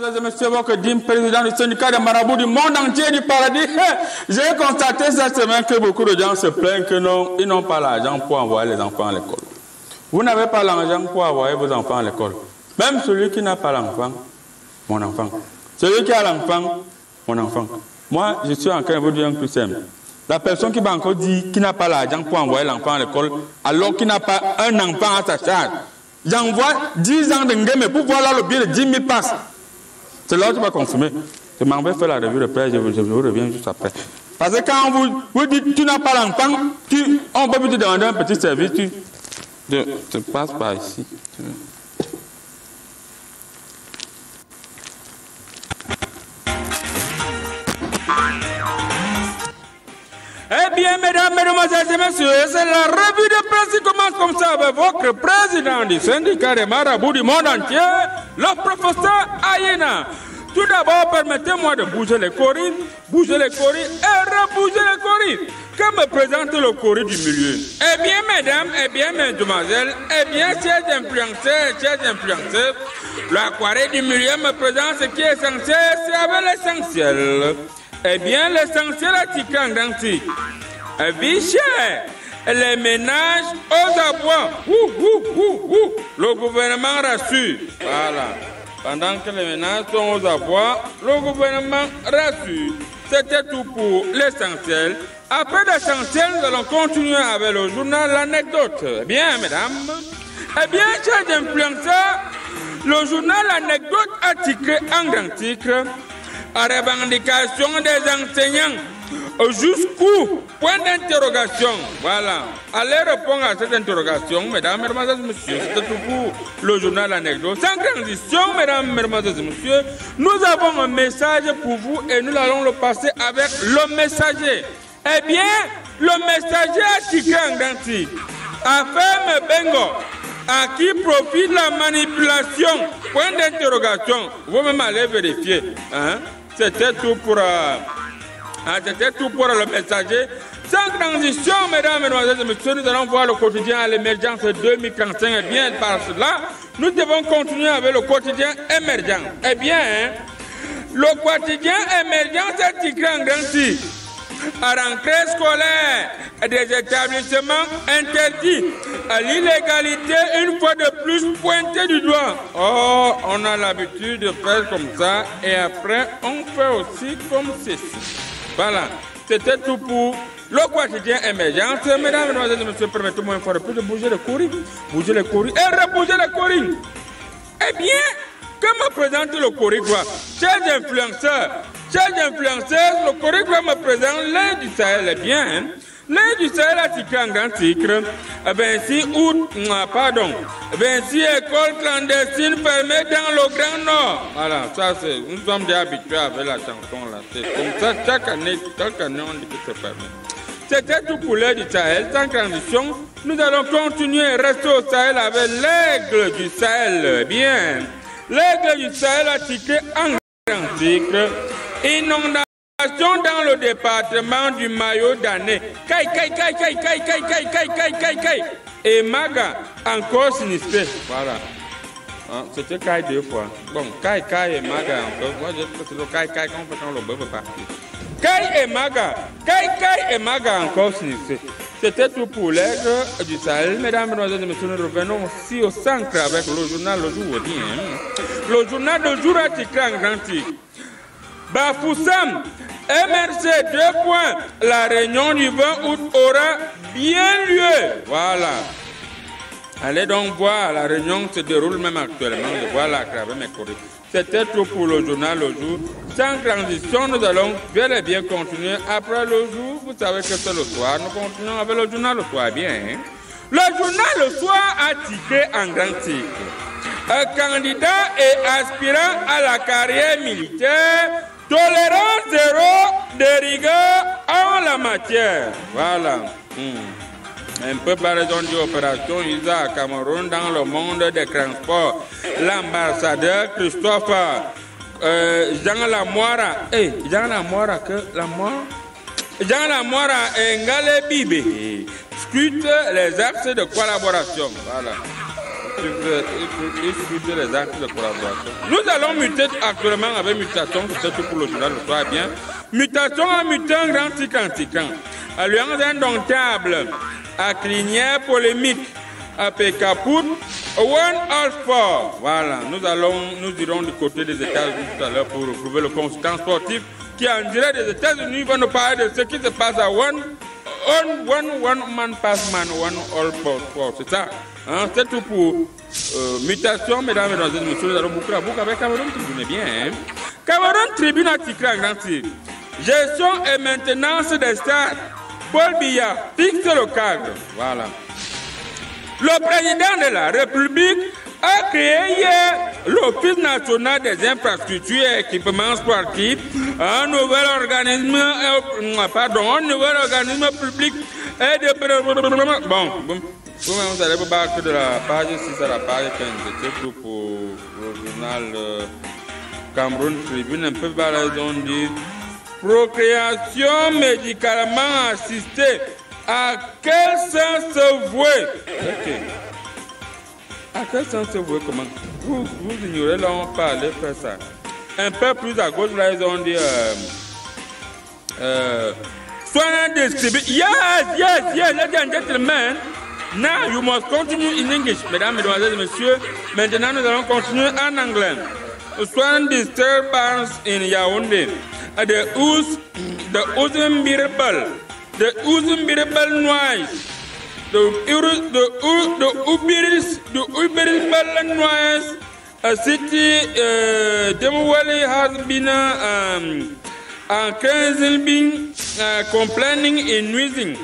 mesdames et messieurs, votre digne président du syndicat des marabouts du monde entier du paradis. J'ai constaté cette semaine que beaucoup de gens se plaignent que non, ils n'ont pas l'argent pour envoyer les enfants à l'école. Vous n'avez pas l'argent pour envoyer vos enfants à l'école. Même celui qui n'a pas l'enfant, mon enfant. Celui qui a l'enfant, mon enfant. Moi, je suis en train de vous dire un plus simple. La personne qui m'a encore dit qu'il n'a pas l'argent pour envoyer l'enfant à l'école, alors qu'il n'a pas un enfant à sa charge, j'envoie 10 ans de mais pour voir là le billet de 10 000 passes. C'est là que tu vas consommer. Je m'en vais faire la revue de presse, je, vous reviens juste après. Parce que quand vous, vous dites tu n'as pas l'enfant, on peut te demander un petit service, tu, tu, passes par ici. Eh bien, mesdames, mesdemoiselles et messieurs, c'est la revue de presse qui commence comme ça avec votre président du syndicat des marabouts du monde entier, le professeur Ayena. Tout d'abord, permettez-moi de bouger les coris, bouger les coris et rebouger les coris. Que me présente le coris du milieu? Eh bien, mesdames, eh bien, mesdemoiselles, eh bien, chers influenceurs, chers influenceurs, la coirée du milieu me présente ce qui est essentiel, c'est avec l'essentiel. Eh bien, l'essentiel est Tikanganti. Vie chère, les ménages aux abois. Le gouvernement rassure. Voilà. Pendant que les ménages sont aux abois, le gouvernement rassure. C'était tout pour l'essentiel. Après l'essentiel, nous allons continuer avec le journal L'Anecdote. Eh bien, mesdames, eh bien, chers influenceurs, le journal L'Anecdote a titré en grand revendication des enseignants. Jusqu'où Point d'interrogation. Voilà. Allez répondre à cette interrogation, mesdames, mesdemoiselles, messieurs. C'est tout pour le journal Anecdote. Sans transition, mesdames, mesdemoiselles, messieurs, nous avons un message pour vous et nous allons le passer avec le messager. Eh bien, le messager a tiqué en ganti. Affaire Bengo. À qui profite la manipulation? Point d'interrogation. Vous-même allez vérifier. Hein? C'était tout pour, euh, c'était tout pour le messager. Sans transition, mesdames, mesdemoiselles et messieurs, nous allons voir le quotidien à l'émergence 2045. Et bien, par cela, nous devons continuer avec le quotidien émergent. Eh bien, le quotidien émergent est écrit en grand titre à rentrée scolaire des établissements interdits à l'illégalité une fois de plus pointé du doigt. Oh, on a l'habitude de faire comme ça et après on fait aussi comme ceci. Voilà, c'était tout pour le quotidien émergence. Mesdames, Mesdemoiselles et Messieurs, permettez-moi une fois de plus de bouger le courir, bouger le courir et rebouger le courir. Eh bien, Comment présente le Corée-Quoi Chers influenceurs, chers influenceurs, le Corée-Quoi me présente l'air du Sahel. Eh bien, hein? l'air du Sahel a titré en grand titre. Eh bien, si août, pardon, eh bien, si école clandestine fermée dans le Grand Nord. Voilà, ça c'est, nous sommes déjà habitués avec la chanson là. C'est comme ça, chaque année, chaque année on dit que c'est fermé. C'était tout pour l'air du Sahel. Sans transition, nous allons continuer rester au Sahel avec l'aigle du Sahel. Bien. L'aigle du Sahel a titré en grand titre Inondation dans le département du maillot d'année. Kai, kai, kai, kai, kai, kai, kai, kai, kai, kai, kai. Et Maga, encore sinistré. Voilà. Hein, C'était Kai deux fois. Bon, Kai, Kai et Maga encore. Moi, je pense que le Kai, Kai, quand on le bœuf parti. Kai et Maga, Kai, Kai et Maga encore sinistré. C'était tout pour l'aigle du Sahel. Mesdames, Mesdemoiselles et Messieurs, nous revenons aussi au centre avec le journal Le Jour hein. Le journal de jour a titré en grand. Bafoussam, MRC, deux points. La réunion du 20 août aura bien lieu. Voilà. Allez donc voir, la réunion se déroule même actuellement. Je vois la cravée mes C'était tout pour le journal Le Jour. Sans transition, nous allons bien et bien continuer. Après le jour, vous savez que c'est le soir. Nous continuons avec le journal le soir. Bien. Hein? Le journal le soir a titré en grand titre. Un candidat et aspirant à la carrière militaire, tolérance zéro de rigueur en la matière. Voilà. Hmm. Un peu par raison de l'opération ISA à Cameroun dans le monde des transports. L'ambassadeur Christophe euh, Jean Lamoira, eh, Jean Lamoira, que Lamoira Jean Lamoira et Ngale Bibé scrutent les axes de collaboration. Voilà. Nous allons muter actuellement avec mutation, c'est tout pour le journal, le soir bien. Mutation en mutant grand tican tican. Alliance indomptable, à crinière polémique, à Pécapout, One All Sport. Voilà, nous allons, nous irons du côté des États-Unis tout à l'heure pour retrouver le consultant sportif qui en direct des États-Unis va nous parler de ce qui se passe à One, one, one, one Man Pass Man, One All Sport. C'est ça? Hein, c'est tout pour euh, mutation, mesdames, et messieurs. Nous allons beaucoup à beaucoup avec Cameroun Tribune. Bien, hein? Cameroun Tribune a titré en grand. Gestion et maintenance des stades. Paul Biya fixe le cadre. Voilà. Le président de la République a créé hier l'Office national des infrastructures et équipements sportifs, un nouvel organisme, euh, pardon, nouvel organisme public et de... Bon, bon. Vous allez vous battre de la page 6 à la page 15. C'est tout pour le journal euh, Cameroun Tribune. Un peu par raison dit procréation médicalement assistée. À quel sens se vouer? À quel sens se vouer comment? Vous, vous ignorez là, on parlait, faire ça. Un peu plus à gauche, là, ils ont dit. Euh, euh, soin. Yes, yes, yes, ladies and gentlemen. Now you must continue in English, mesdames, mesdemoiselles et messieurs. Maintenant, nous allons continuer en anglais. Swan disturbance in Yaoundé. The Ouz, the Ouzimbirbal, the Ouzimbirbal noise. The the the Ubiris, the Ubirbal noise. A city, uh, Demwali has been um, uh, been uh, complaining in wheezing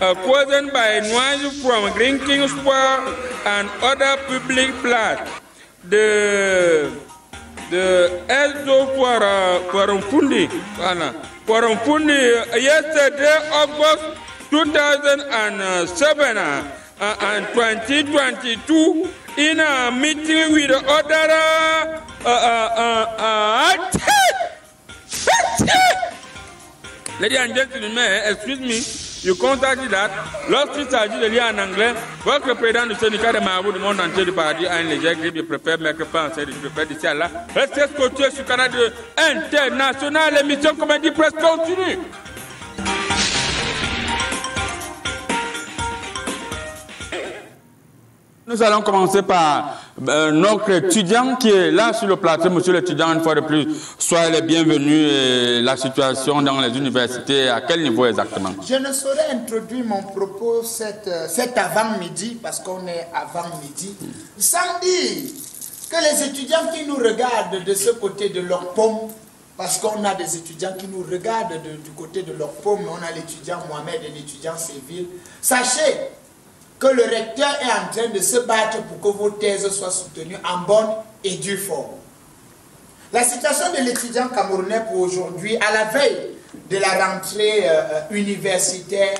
uh, caused by noise from drinking water and other public places. The the ESO for uh, for Mfundi, for Mfundi, yesterday August 2007 uh, and 2022 in a meeting with other uh, uh, uh, uh, Ladies and gentlemen, excuse me. Contact that. Lorsqu'il s'agit de lire en anglais, votre président du syndicat de Marabouts du monde entier du paradis a un léger grippe, je préfère mettre en série, je préfère d'ici à là. Restez scotché sur Canal International, l'émission Comédie Presse continue. Nous allons commencer par euh, notre étudiant qui est là sur le plateau. Monsieur l'étudiant, une fois de plus, soyez les bienvenus. La situation dans les universités, à quel niveau exactement? Je ne saurais introduire mon propos euh, cet avant-midi, parce qu'on est avant-midi, sans dire que les étudiants qui nous regardent de ce côté de leur paume, parce qu'on a des étudiants qui nous regardent du côté de leur paume, on a l'étudiant Mohamed et l'étudiant Séville, sachez que le recteur est en train de se battre pour que vos thèses soient soutenues en bonne et due forme. La situation de l'étudiant camerounais pour aujourd'hui, à la veille de la rentrée euh, universitaire,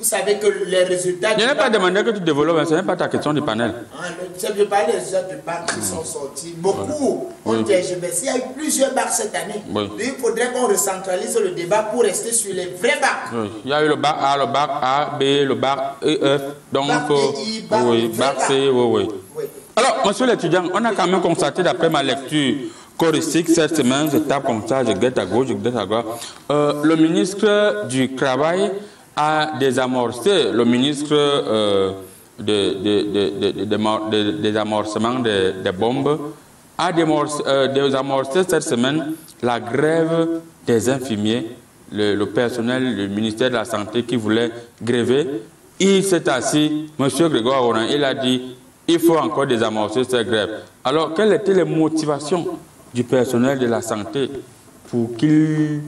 vous savez que les résultats... Je n'ai pas demandé que tu développes, ce n'est pas ta question du panel. Ah, je parle des résultats du bac qui sont sortis. Beaucoup ont tergiversé. Il y a eu plusieurs bacs cette année. Il faudrait qu'on recentralise le débat pour rester sur les vrais bacs. Il y a eu le bac A, le bac A, B, le bac E, F. Donc, bac bac, oui, bac C, oui, oui. Alors, monsieur l'étudiant, on a quand même constaté d'après ma lecture choristique cette semaine, je tape comme ça, je guette à gauche, je guette à droite. Euh, le ministre du Travail a désamorcé le ministre euh, de, des bombes, a euh, désamorcé cette semaine la grève des infirmiers, le, personnel du ministère de la Santé qui voulait gréver. Il s'est assis, M. Grégoire Oran, il a dit il faut encore désamorcer cette grève. Alors, quelles étaient les motivations du personnel de la santé pour qu'il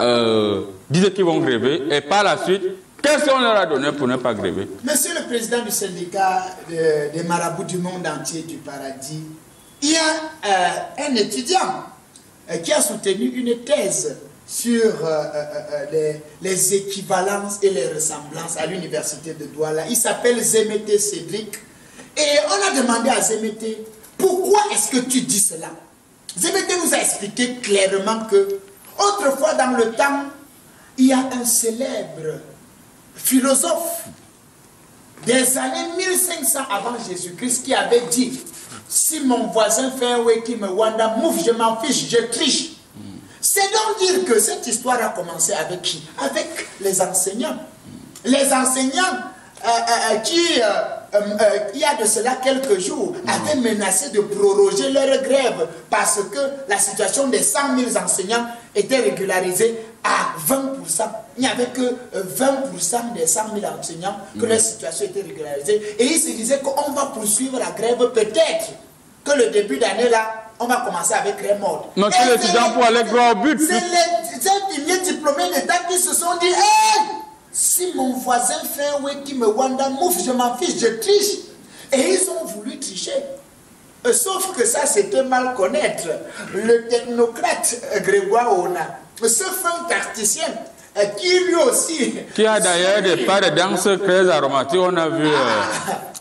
euh, disaient qu'ils vont gréver et par la suite, qu'est-ce qu'on leur a donné pour ne pas gréver? Monsieur le président du syndicat des marabouts du monde entier du paradis, il y a euh, un étudiant euh, qui a soutenu une thèse sur les, les, équivalences et les ressemblances à l'université de Douala. Il s'appelle Zemete Cédric. Et on a demandé à Zemete, pourquoi est-ce que tu dis cela? Zemete nous a expliqué clairement que Autrefois, dans le temps, il y a un célèbre philosophe des années 1500 avant Jésus-Christ qui avait dit si mon voisin fait un qui me wanda, mouf, je m'en fiche, je triche. C'est donc dire que cette histoire a commencé avec qui? Avec les enseignants. Les enseignants euh, euh, qui, euh, il y a de cela quelques jours, avaient menacé de proroger leur grève parce que la situation des 100 000 enseignants était régularisée à 20%. Il n'y avait que 20% des 100 000 enseignants que leur situation était régularisée. Et ils se disaient qu'on va poursuivre la grève peut-être que le début d'année là, on va commencer avec les morts. Monsieur l'étudiant pour aller droit au but. C'est les premiers diplômés d'État qui se sont dit si mon voisin fait way qui me wanda mouf, je m'en fiche, je triche. Et ils ont voulu tricher. Euh, sauf que ça, c'était mal connaître. Le technocrate euh, Grégoire Ona, ce fin tacticien, euh, qui lui aussi. Qui a d'ailleurs des pas de danse très aromatiques. On a vu euh,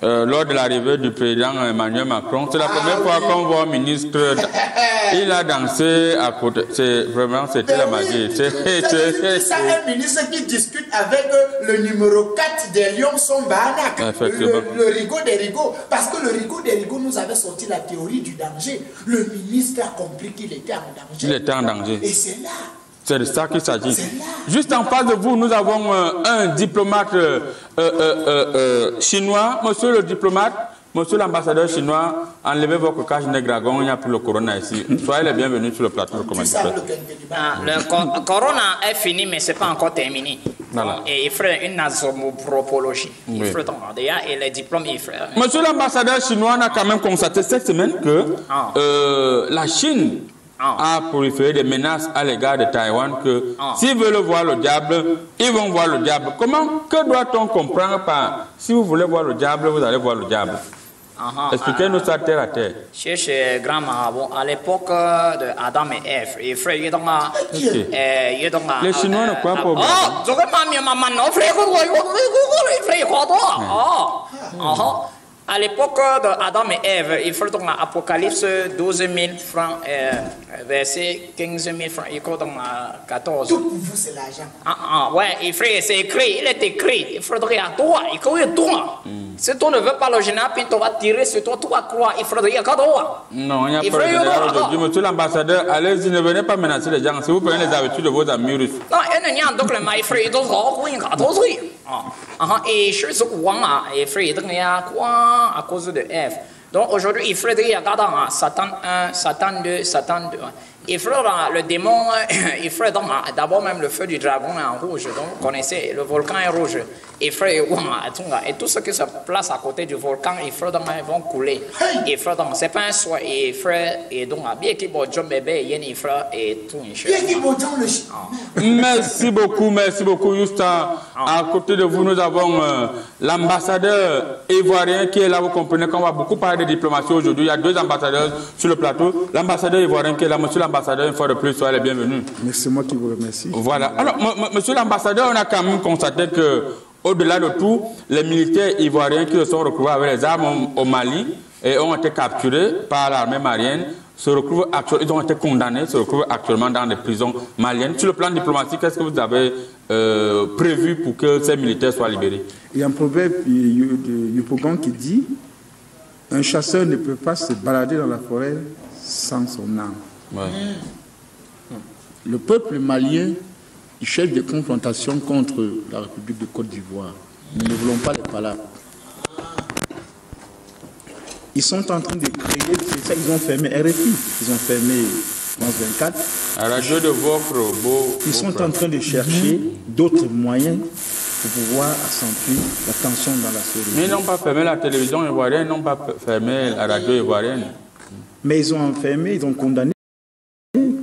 euh, lors de l'arrivée du président Emmanuel Macron. C'est la première fois qu'on voit un ministre. Il a dansé à côté. C'est vraiment, c'était la magie. C'est ça, un ministre qui discute avec le numéro 4 des Lions, son Bahanak. Le, le rigot des rigots. Parce que le rigot des rigots nous avait sorti la théorie du danger. Le ministre a compris qu'il était en danger. Il était en danger. Et c'est là c'est de ça qu'il s'agit. Juste en face de vous, nous avons euh, un diplomate euh, euh, chinois. Monsieur le diplomate, monsieur l'ambassadeur chinois, enlevez votre cache dragon, il n'y a plus le corona ici. Soyez les bienvenus sur le plateau de commanditaire. Ah, le corona est fini, mais ce n'est pas encore terminé. Et il ferait une nasomopropologie. Il ferait et les diplômes, il ferait. Monsieur l'ambassadeur chinois a quand même constaté cette semaine que ah. la Chine a proliféré des menaces à l'égard de Taïwan que ah. s'ils veulent voir le diable, ils vont voir le diable. Comment, que doit-on comprendre par si vous voulez voir le diable, vous allez voir le diable Expliquez-nous ça terre à terre. Chez grand marabout, à l'époque de Adam et Ève, et frère, il y a Les Chinois ne croient pas au Oh, à l'époque d'Adam et Ève, il faut dans l'Apocalypse 12 000 francs, euh, verset 15 000 francs, il faut dans 14. Tout pour vous, c'est l'argent. Ah, ah, ouais, il faut, c'est écrit, il est écrit, il faudrait à toi, il faut à toi. Mm. Si tu ne veux pas le général, puis tu vas tirer sur toi, tu vas croire, il faudrait à toi. Non, il n'y a pas de aujourd'hui. Monsieur l'ambassadeur, allez-y, ne venez pas menacer les gens, si vous prenez les habitudes de vos amis russes. Non, il n'y a donc le maître, il doit avoir un gâteau. Et je suis au courant, il faut, il y a à cause de F. Donc aujourd'hui, il faudrait regarder Satan 1, Satan 2, Satan 2. Il faudra le démon, il ferait d'abord même le feu du dragon en rouge. Donc vous connaissez, le volcan est rouge. Il ferait, et tout ce qui se place à côté du volcan, il ferait ils vont couler. Il ferait c'est pas un soin, il ferait, et donc, bien qu'il y ait bébé, il ferait, et tout. Merci beaucoup, merci beaucoup, Justin. À côté de vous, nous avons euh, l'ambassadeur ivoirien qui est là. Vous comprenez qu'on va beaucoup parler de diplomatie aujourd'hui. Il y a deux ambassadeurs sur le plateau. L'ambassadeur ivoirien qui est là, monsieur l'ambassadeur, une fois de plus, soyez les bienvenus. Mais c'est moi qui vous remercie. Voilà. Alors, monsieur l'ambassadeur, on a quand même constaté que, au-delà de tout, les militaires ivoiriens qui se sont retrouvés avec les armes au, Mali et ont été capturés par l'armée malienne se retrouvent ils ont été condamnés, se retrouvent actuellement dans des prisons maliennes. Sur le plan diplomatique, qu'est-ce que vous avez euh, prévu pour que ces militaires soient libérés? Il y a un proverbe de Yopougon qui dit un chasseur ne peut pas se balader dans la forêt sans son âme. Le peuple malien il cherche des confrontations contre la République de Côte d'Ivoire. Nous ne voulons pas les palabres. Ils sont en train de créer, c'est ça, ils ont fermé RFI, ils ont fermé France 24. À radio de votre beau. Ils sont en train de chercher d'autres moyens pour pouvoir accentuer la tension dans la série. Mais ils n'ont pas fermé la télévision ivoirienne, ils n'ont pas fermé la radio ivoirienne. Mais ils ont enfermé, ils ont condamné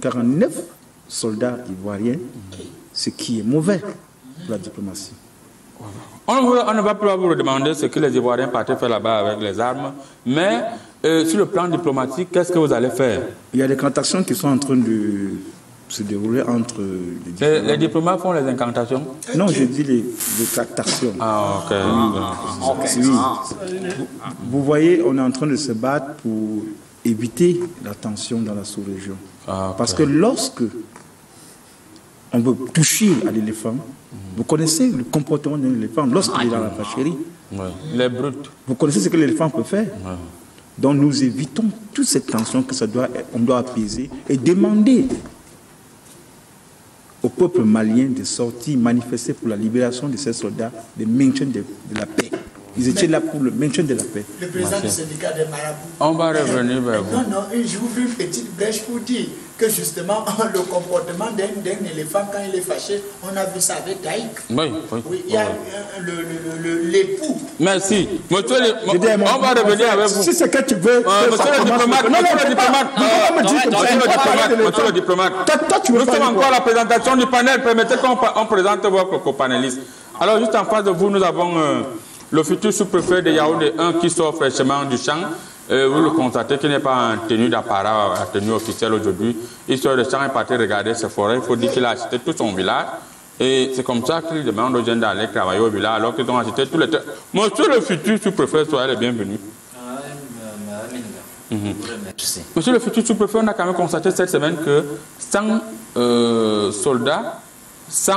49 soldats ivoiriens, ce qui est mauvais pour la diplomatie. On, ne va pas vous demander ce que les Ivoiriens partaient faire là-bas avec les armes, mais euh, sur le plan diplomatique, qu'est-ce que vous allez faire? Il y a des incantations qui sont en train de se dérouler entre les diplomates. Les, diplomates font les incantations? Non, je dis les, les tractations. Ah, ok. Ah, vous voyez, on est en train de se battre pour éviter la tension dans la sous-région. Ah, Parce que lorsque on veut toucher à l'éléphant. Vous connaissez le comportement d'un éléphant lorsqu'il est dans la vacherie. Ouais. Les brutes. Vous connaissez ce que l'éléphant peut faire. Donc nous évitons toute cette tension que ça doit, on doit apaiser et demander au peuple malien de sortir manifester pour la libération de ces soldats, de maintien de, de la paix. Ils étaient là pour le maintien de la paix. Le président du syndicat des marabouts. On va revenir vers vous. Non, non, j'ouvre une petite brèche pour dire que justement, le comportement d'un éléphant quand il est fâché, on a vu ça avec Taïk. Oui, oui. Oui, il y a euh, l'époux. Merci. Monsieur on va revenir avec vous. Si c'est que tu veux. Euh, monsieur le diplomate, Non, non, monsieur le diplomate. Monsieur le diplomate, Nous sommes encore à la présentation du panel. Permettez qu'on présente votre co-panéliste. Alors, juste en face de vous, nous avons euh, le futur sous-préfet de Yaoundé 1 qui sort fraîchement du champ. Euh, vous le constatez qu'il n'est pas en tenue d'apparat, en tenue officielle aujourd'hui. Il sort du champ et est parti regarder ses forêts. Il faut dire qu'il a acheté tout son village. Et c'est comme ça qu'il demande aux jeunes d'aller travailler au village alors qu'ils ont acheté tous les terres. Monsieur le futur sous-préfet, soyez le bienvenu. Merci. Monsieur le futur sous-préfet, on a quand même constaté cette semaine que 100 euh, soldats, 100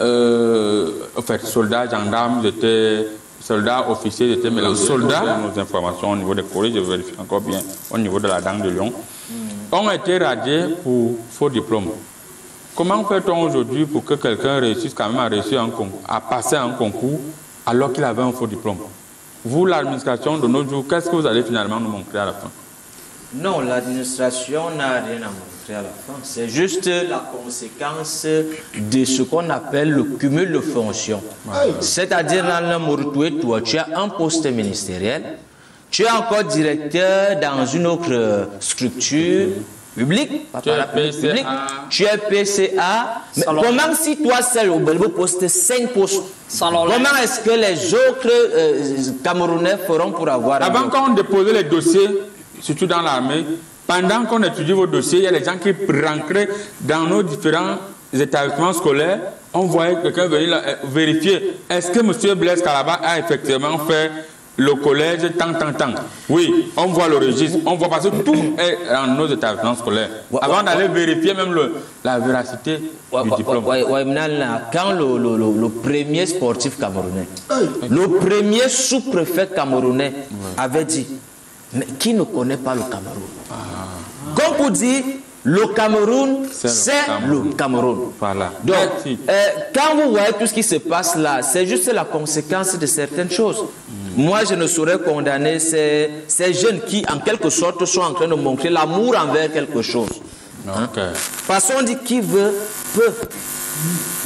euh, en fait, soldats, gendarmes, étaient, soldats, officiers, étaient mélangés. Soldats, nos informations au niveau des courriers, je vérifie encore bien, au niveau de la dent de Lyon, ont été radiés pour faux diplômes. Comment fait-on aujourd'hui pour que quelqu'un réussisse quand même à réussir un concours, à passer un concours alors qu'il avait un faux diplôme? Vous, l'administration de nos jours, qu'est-ce que vous allez finalement nous montrer à la fin? Non, l'administration n'a rien à montrer à la fin. C'est juste la conséquence de ce qu'on appelle le cumul de fonctions. C'est-à-dire, dans tu as un poste ministériel, tu es encore directeur dans une autre structure publique, pas Tu es par PCA. publique. tu es PCA. Mais comment si toi seul au Belbo poste 5 postes? Comment est-ce que les autres euh, Camerounais feront pour avoir Avant job qu'on déposait les dossiers, surtout dans l'armée, pendant qu'on étudie vos dossiers, il y a les gens qui rentraient dans nos différents établissements scolaires. On voyait quelqu'un venir euh, vérifier est-ce que M. Blaise Calaba a effectivement fait le collège tant, tant, tant? Oui, on voit le registre, on voit parce que tout est dans nos établissements scolaires. Avant d'aller vérifier même le- la véracité du diplôme. quand le, le- le- le premier sportif camerounais, le premier sous-préfet camerounais avait dit, mais qui ne connaît pas le Cameroun? Comme pour dire, le Cameroun, C'est le Cameroun. le Cameroun. Voilà. Donc, euh, quand vous voyez tout ce qui se passe là, c'est juste la conséquence de certaines choses. Moi, je ne saurais condamner ces, ces jeunes qui, en quelque sorte, sont en train de montrer l'amour envers quelque chose. Donc, euh, Parce qu'on dit qui veut, peut.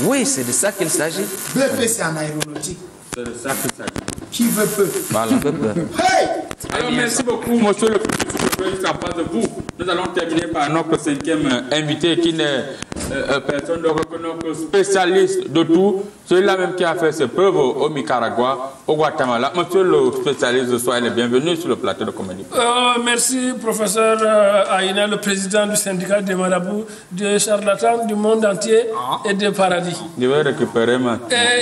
Oui, c'est de ça qu'il s'agit. BEP, c'est en aéronautique. c'est de ça qu'il s'agit. Qui veut peut. Voilà. Peu, peu. Hey Alors, merci beaucoup, monsieur le président, en face de vous. Nous allons terminer par notre cinquième euh, invité qui n'est euh, euh, personne que notre spécialiste de tout, celui-là même qui a fait ses preuves au, Nicaragua, au Guatemala. Monsieur le spécialiste, soyez le bienvenu sur le plateau de comédie. Euh, merci, professeur euh, Aïna, le président du syndicat des marabouts, de charlatans du monde entier et de paradis. Je vais récupérer ma,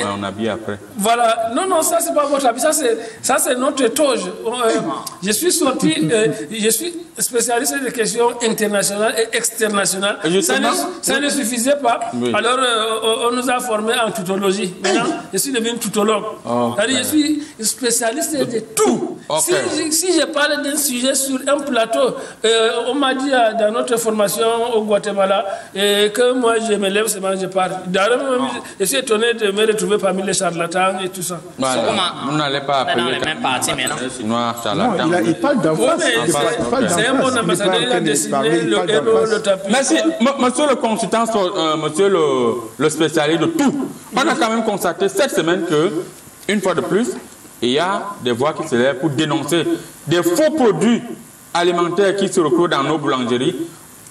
mon habit après. Voilà. Non, non, ça, c'est pas votre avis. Ça, c'est, ça, c'est notre toge. Euh, je suis sorti, euh, je suis spécialiste des questions internationales et externationales. Ça, ne, ça ne suffisait pas. Oui. Alors, euh, on, nous a formés en tutologie. Maintenant, je suis devenu tutologue. Je suis spécialiste de tout. Si, je- si je parle d'un sujet sur un plateau, euh, on m'a dit dans notre formation au Guatemala que moi, je me lève seulement, je parle. D'ailleurs, même, je suis étonné de me retrouver parmi les charlatans et tout ça. Voilà. Pas dans appeler les mêmes maintenant. Non, il, a- il parle parle c'est- un bon ambassadeur, il a dessiné le héros, face. le tapis. Merci, M- monsieur le consultant, euh, monsieur le, spécialiste de tout. On a quand même constaté cette semaine que, une fois de plus, il y a des voix qui se lèvent pour dénoncer des faux produits alimentaires qui se retrouvent dans nos boulangeries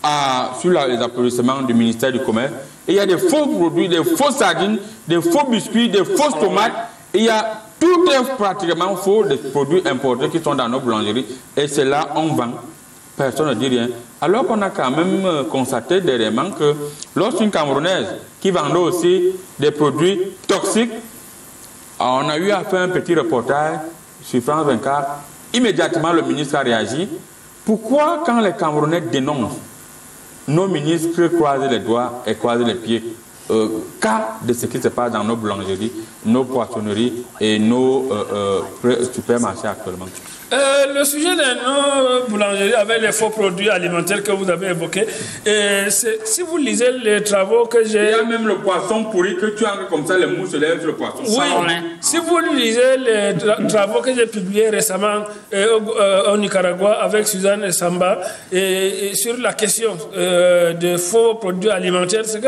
à, sur la- les applaudissements du ministère du Commerce. Et il y a des faux produits, des fausses sardines, des faux biscuits, des fausses tomates. Et il y a tout est pratiquement faux des produits importés qui sont dans nos boulangeries. Et c'est là on vend. Personne ne dit rien. Alors qu'on a quand même euh, constaté dernièrement que lorsqu'une Camerounaise qui vendait aussi des produits toxiques, on a eu à faire un petit reportage sur France 24. Immédiatement, le ministre a réagi. Pourquoi, quand les Camerounais dénoncent, nos ministres croisent les doigts et croisent les pieds? Euh, cas de ce qui se passe dans nos boulangeries, nos poissonneries et nos euh, euh, supermarchés actuellement Euh, le sujet de nos boulangeries avec les faux produits alimentaires que vous avez évoqués, si vous lisez les travaux que Il j'ai y a même le poisson pourri que tu entres comme ça, les mouches lèvent le poisson. Oui, si vous lisez les tra- travaux que j'ai publiés récemment au, au Nicaragua avec Suzanne Samba et, et sur la question de faux produits alimentaires, c'est que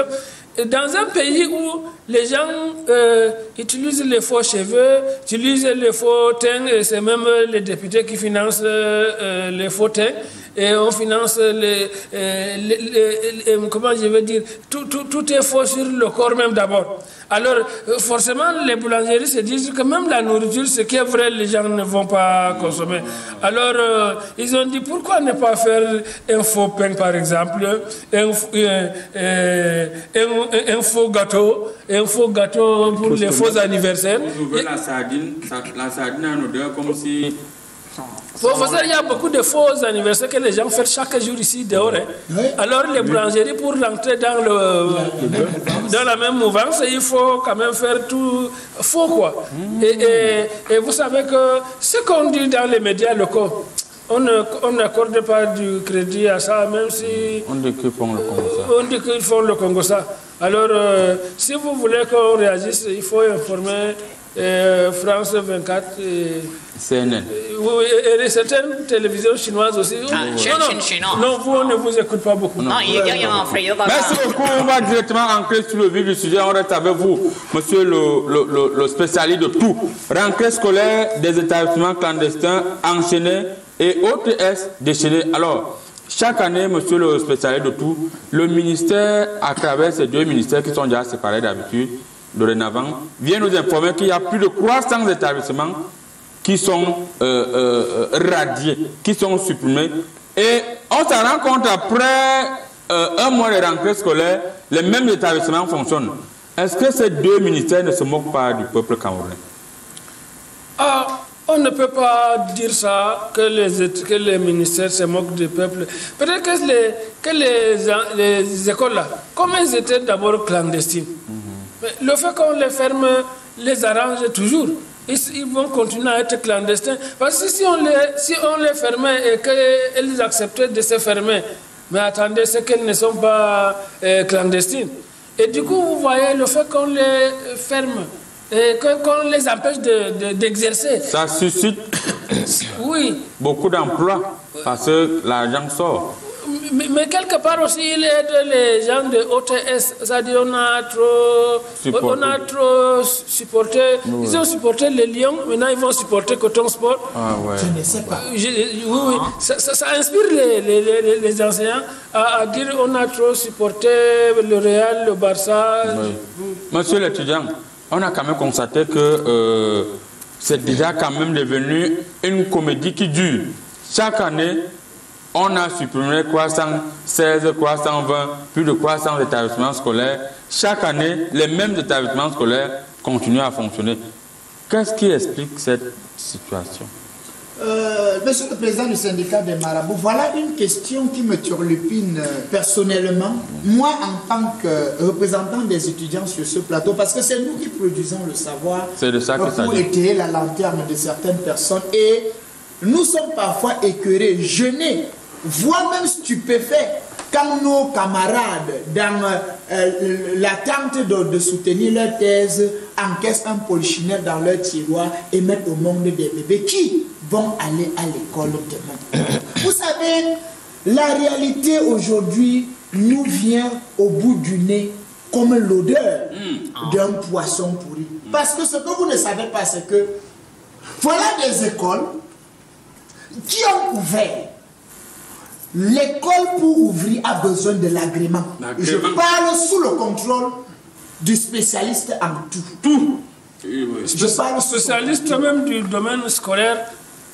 dans un pays où les gens euh, utilisent les faux cheveux, utilisent les faux teints, et c'est même les députés qui financent euh, les faux teints, et on finance les, euh, comment je veux dire, tout, tout, tout est faux sur le corps même d'abord. Alors, forcément, les boulangeries se disent que même la nourriture, ce qui est vrai, les gens ne vont pas consommer. Alors, ils ont dit, pourquoi ne pas faire un faux pain, par exemple, un, un- faux gâteau, faux gâteau pour les faux anniversaires. Vous ouvrez la sardine, la sardine a une odeur comme si... Dire, il y a beaucoup de faux anniversaires que les gens font chaque jour ici dehors. hein. Oui. Alors les boulangeries, pour rentrer dans, le, dans la même mouvance, il faut quand même faire tout faux. Quoi. Et, et- et vous savez que ce qu'on dit dans les médias locaux, on ne- on n'accorde pas du crédit à ça, même si On dit qu'ils font le ça. on dit qu'ils font le Congo ça. Alors, euh, si vous voulez qu'on réagisse, il faut informer euh, France 24 et, CNN. oui, et, et certaines télévisions chinoises aussi. Ah, non, Chine, non, Chine, Chine. non, vous, on ne vous écoute pas beaucoup. Non, il y a un frère Merci beaucoup. On va directement entrer sur le vif du sujet. On reste avec vous, monsieur le, le- le- le spécialiste de tout. Rentrée scolaire des établissements clandestins enchaînés et OTS déchaînés. Alors, chaque année, monsieur le spécialiste de tout, le ministère, à travers ces deux ministères qui sont déjà séparés d'habitude, dorénavant, vient nous informer qu'il y a plus de 300 établissements qui sont euh, euh, radiés, qui sont supprimés. Et on se rend compte après euh, un mois de rentrée scolaire, les mêmes établissements fonctionnent. Est-ce que ces deux ministères ne se moquent pas du peuple camerounais? On ne peut pas dire ça, que les, ét- que les ministères se moquent du peuple. Peut-être que les, que les, en- les écoles là, comme elles étaient d'abord clandestines, mais le fait qu'on les ferme les arrange toujours. Ils, ils vont continuer à être clandestins. Parce que si on les, si on les fermait et qu'elles acceptaient de se fermer, mais attendez, c'est qu'elles ne sont pas euh, clandestines. Et du coup, vous voyez le fait qu'on les ferme qu'on les empêche de- de- d'exercer. Ça suscite oui, beaucoup d'emplois parce que l'argent sort. mais, mais quelque part aussi, il aide les gens de OTS. C'est-à-dire, on a trop, Supporté. on a trop supporté. Ils ont supporté les Lions, maintenant ils vont supporter Coton Sport. Ah ouais. Je ne sais pas. Je- oui, oui. Ça, ça- ça inspire les, les- les- les enseignants à, à dire on a trop supporté le Real, le Barça. Monsieur l'étudiant, on a quand même constaté que euh, c'est déjà quand même devenu une comédie qui dure. Chaque année, on a supprimé 316, 320, plus de 300 établissements scolaires. Chaque année, les mêmes établissements scolaires continuent à fonctionner. Qu'est-ce qui explique cette situation? Euh, monsieur le président du syndicat des marabouts, voilà une question qui me turlupine euh, personnellement, moi en tant que représentant des étudiants sur ce plateau, parce que c'est nous qui produisons le savoir de ça euh, pour étayer la lanterne de certaines personnes. Et nous sommes parfois écœurés, jeûnés, voire même stupéfaits quand nos camarades, dans euh, l'attente de, de soutenir leur thèse, encaissent un polichinelle dans leur tiroir et mettent au monde des bébés qui vont aller à l'école demain. Vous savez, la réalité aujourd'hui nous vient au bout du nez comme l'odeur d'un poisson pourri. Parce que ce que vous ne savez pas, c'est que voilà des écoles qui ont ouvert. L'école pour ouvrir a besoin de l'agrément. Je parle sous le contrôle du spécialiste en tout. Tout. Je parle Spécialiste même du domaine scolaire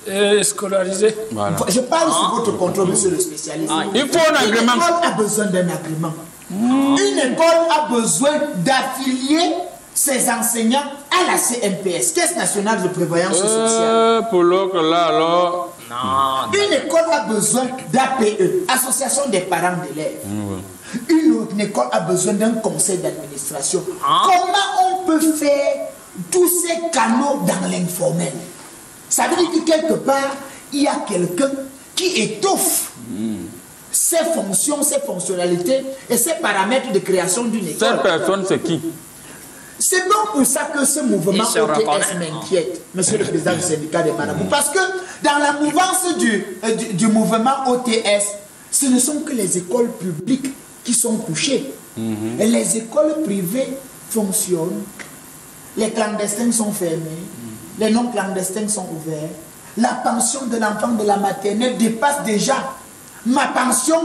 et scolarisé. Voilà. Je parle sous votre contrôle, monsieur le spécialiste. Il faut un Une agrément. école a besoin d'un agrément. Une école a besoin d'affilier ses enseignants à la CNPS, Caisse nationale de prévoyance sociale. Euh, pour l'autre là, alors, Non, Une école a besoin d'APE, Association des parents d'élèves. Une école a besoin d'un conseil d'administration. Ah. Comment on peut faire tous ces canaux dans l'informel? Ça veut dire que quelque part, il y a quelqu'un qui étoffe ses fonctions, ses fonctionnalités et ses paramètres de création d'une Cette école. personne, c'est qui? C'est donc pour ça que ce mouvement OTS m'inquiète, monsieur le président du syndicat des marabouts. Parce que dans la mouvance du, euh, du, du mouvement OTS, ce ne sont que les écoles publiques qui sont touchées. Et les écoles privées fonctionnent. Les clandestins sont fermés. Les non-clandestins sont ouverts. La pension de l'enfant de la maternelle dépasse déjà ma pension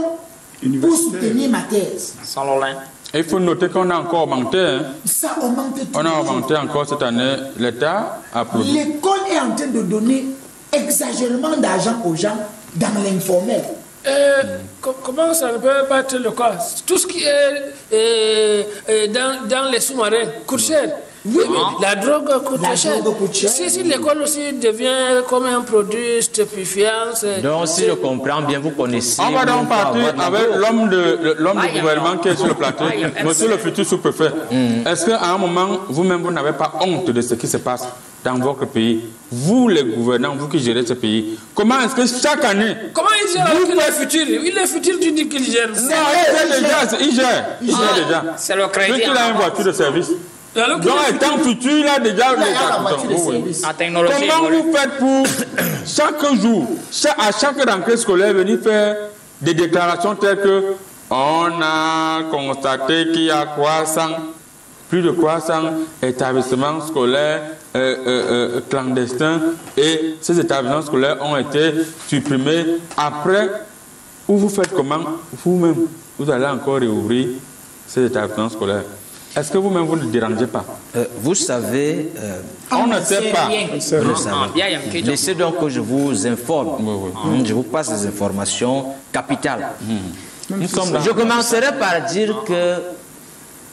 pour soutenir ma thèse. Sans l'olin. Il faut noter qu'on a encore augmenté. hein. Ça augmente tout. On a augmenté encore cette année. L'État a produit. L'école est en train de donner exagérément d'argent aux gens dans l'informel. Euh, co- comment ça ne peut pas être le cas? Tout ce qui est euh, euh, dans, dans les sous-marins coûte cher. Oui, mais la drogue coûte La cher. drogue coûte cher. Si, si l'école aussi devient comme un produit stupéfiant, c'est- Donc, si je comprends bien, vous connaissez. On va donc partir avec l'homme de l'homme du gouvernement qui est sur le plateau, monsieur le futur sous-préfet. Est-ce qu'à un moment, vous-même, vous n'avez pas honte de ce qui se passe dans votre pays? Vous, les gouvernants, vous qui gérez ce pays, comment est-ce que chaque année. Comment il gère alors qu'il est futur? Il est futur, tu dis qu'il gère. Non, il gère déjà, il gère, il gère déjà. C'est le crédit qu'il a une voiture de service. Donc, étant futur, il a déjà Il les de Oui. Comment vous faites pour, chaque jour, à chaque rentrée scolaire, venir faire des déclarations telles que on a constaté qu'il y a 300, plus de 300 établissements scolaires euh, euh, euh, clandestins et ces établissements scolaires ont été supprimés après ou vous faites comment? Vous-même, vous allez encore réouvrir ces établissements scolaires. Est-ce que vous-même, vous ne dérangez pas? Euh, vous savez, euh, On ne sait pas. Rien. vous. Laissez donc que je vous informe. Oui, oui. Mm, Je vous passe des informations capitales. Nous sommes dans... Je commencerai par dire que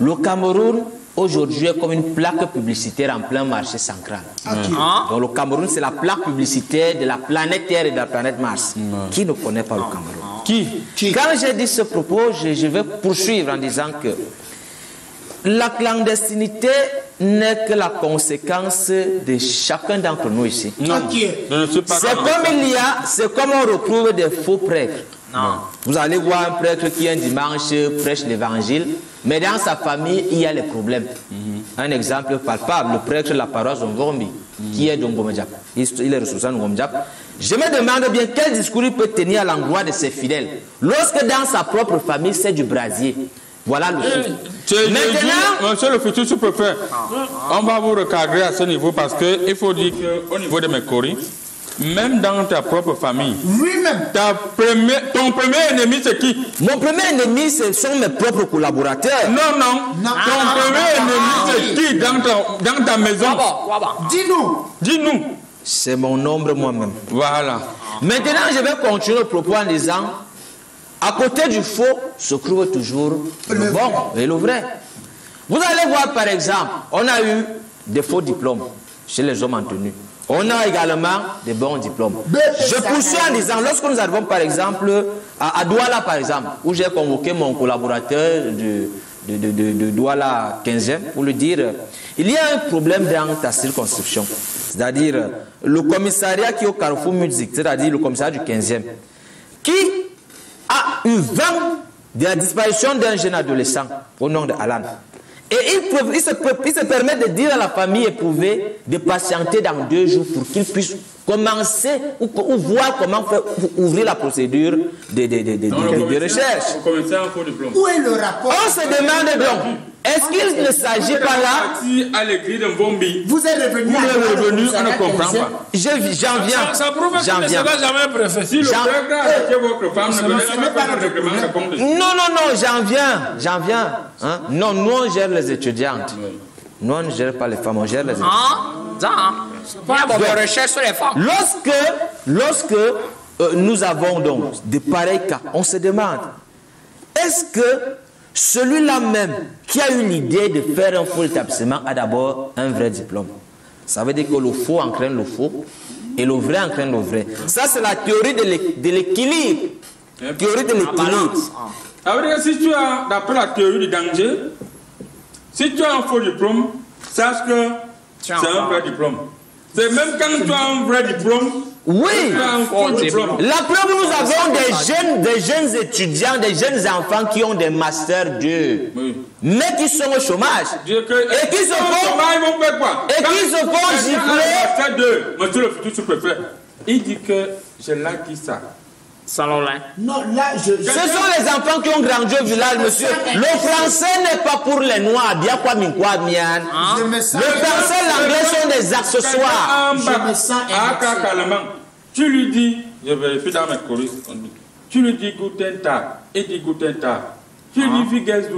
le Cameroun aujourd'hui est comme une plaque publicitaire en plein marché central. Hein? Donc le Cameroun, c'est la plaque publicitaire de la planète Terre et de la planète Mars. Qui ne connaît pas le Cameroun? Qui? Quand j'ai dit ce propos, je, je vais poursuivre en disant que la clandestinité n'est que la conséquence de chacun d'entre nous ici. Non, pas C'est comme il y a, c'est comme on retrouve des faux prêtres. Vous allez voir un prêtre qui un dimanche prêche l'évangile, mais dans sa famille, il y a les problèmes. Un exemple palpable, le prêtre de la paroisse Ngombi, qui est d'Ongomedjap. Il il est ressourçant d'Ongomedjap. Je me demande bien quel discours il peut tenir à l'endroit de ses fidèles, lorsque dans sa propre famille, c'est du brasier. Voilà le souffle. Jésus, Maintenant, monsieur le futur sous-préfet, on va vous recadrer à ce niveau parce qu'il faut dire qu'au niveau de mes coris, même dans ta propre famille, Lui-même. ton premier ennemi c'est qui? Mon premier ennemi, ce sont mes propres collaborateurs. Non, non. Non. Ton Ah, premier ah, ennemi ah, c'est qui dans ta, dans ta maison? Dis-nous. Dis-nous. C'est mon ombre moi-même. Voilà. Maintenant, je vais continuer le propos en disant à côté du faux se trouve toujours le, Le bon et le vrai. Vous allez voir par exemple, on a eu des faux diplômes chez les hommes en tenue. On a également des bons diplômes. Je poursuis en disant, lorsque nous arrivons par exemple à, Douala par exemple, où j'ai convoqué mon collaborateur de, de, de, Douala 15e pour lui dire, il y a un problème dans ta circonscription. C'est-à-dire le commissariat qui est au Carrefour Music, c'est-à-dire le commissariat du 15e, qui a eu vent de la disparition d'un jeune adolescent au nom de Alan. Et il, se, peut- il se permet de dire à la famille éprouvée de patienter dans deux jours pour qu'il puisse commencer ou, ou voir comment faire, ouvrir la procédure de, de, de, de- de- de recherche. Vous commencez un faux diplôme. Où est le rapport On se demande donc, est-ce qu'il ne s'agit pas là Parti à l'église de Bombi. Vous êtes revenu Vous revenu, vous on ne comprend 15e. pas. Je- J'en viens. Ça, ça prouve qu'il J'en ne jamais préfet. Si le arrêté votre femme, ne pas pas. Non, non, non, j'en viens, j'en viens. Hein? Non, nous on gère les étudiantes. Nous on ne gère pas les femmes, on gère les étudiantes. Hein? Ça, hein? De recherche sur les femmes. Lorsque, lorsque euh, nous avons donc de pareils cas, on se demande, est-ce que celui-là même qui a eu l'idée de faire un faux établissement a d'abord un vrai diplôme Ça veut dire que le faux entraîne le faux et le vrai entraîne le vrai. Ça, c'est la théorie de l'é- de l'équilibre. Théorie de l'équilibre. balance, Ça veut dire que si tu as, d'après la théorie du danger, si tu as un faux diplôme, sache que c'est Tu as un vrai diplôme. C'est même quand tu as un vrai diplôme, Oui. tu as un faux Faux diplôme. diplôme. La preuve, nous avons des jeunes, des jeunes étudiants, des jeunes enfants qui ont des masters 2, Oui. mais qui sont au chômage. Que, Et qui se font- et qui se font gifler. Monsieur le futur sous-préfet, il dit que j'ai là qui ça. Selon. Non, là, je. je- Ce sont les enfants qui ont grandi au village, monsieur. Le français n'est pas pour les noirs. Bien quoi, mi quoi, mian. Le français et l'anglais sont des accessoires. Je me sens. Kakalement, Tu lui dis, je vérifie dans mes dit, tu lui dis Guten Tag, il dit Guten Tag. Tu lui dis Vigezdu,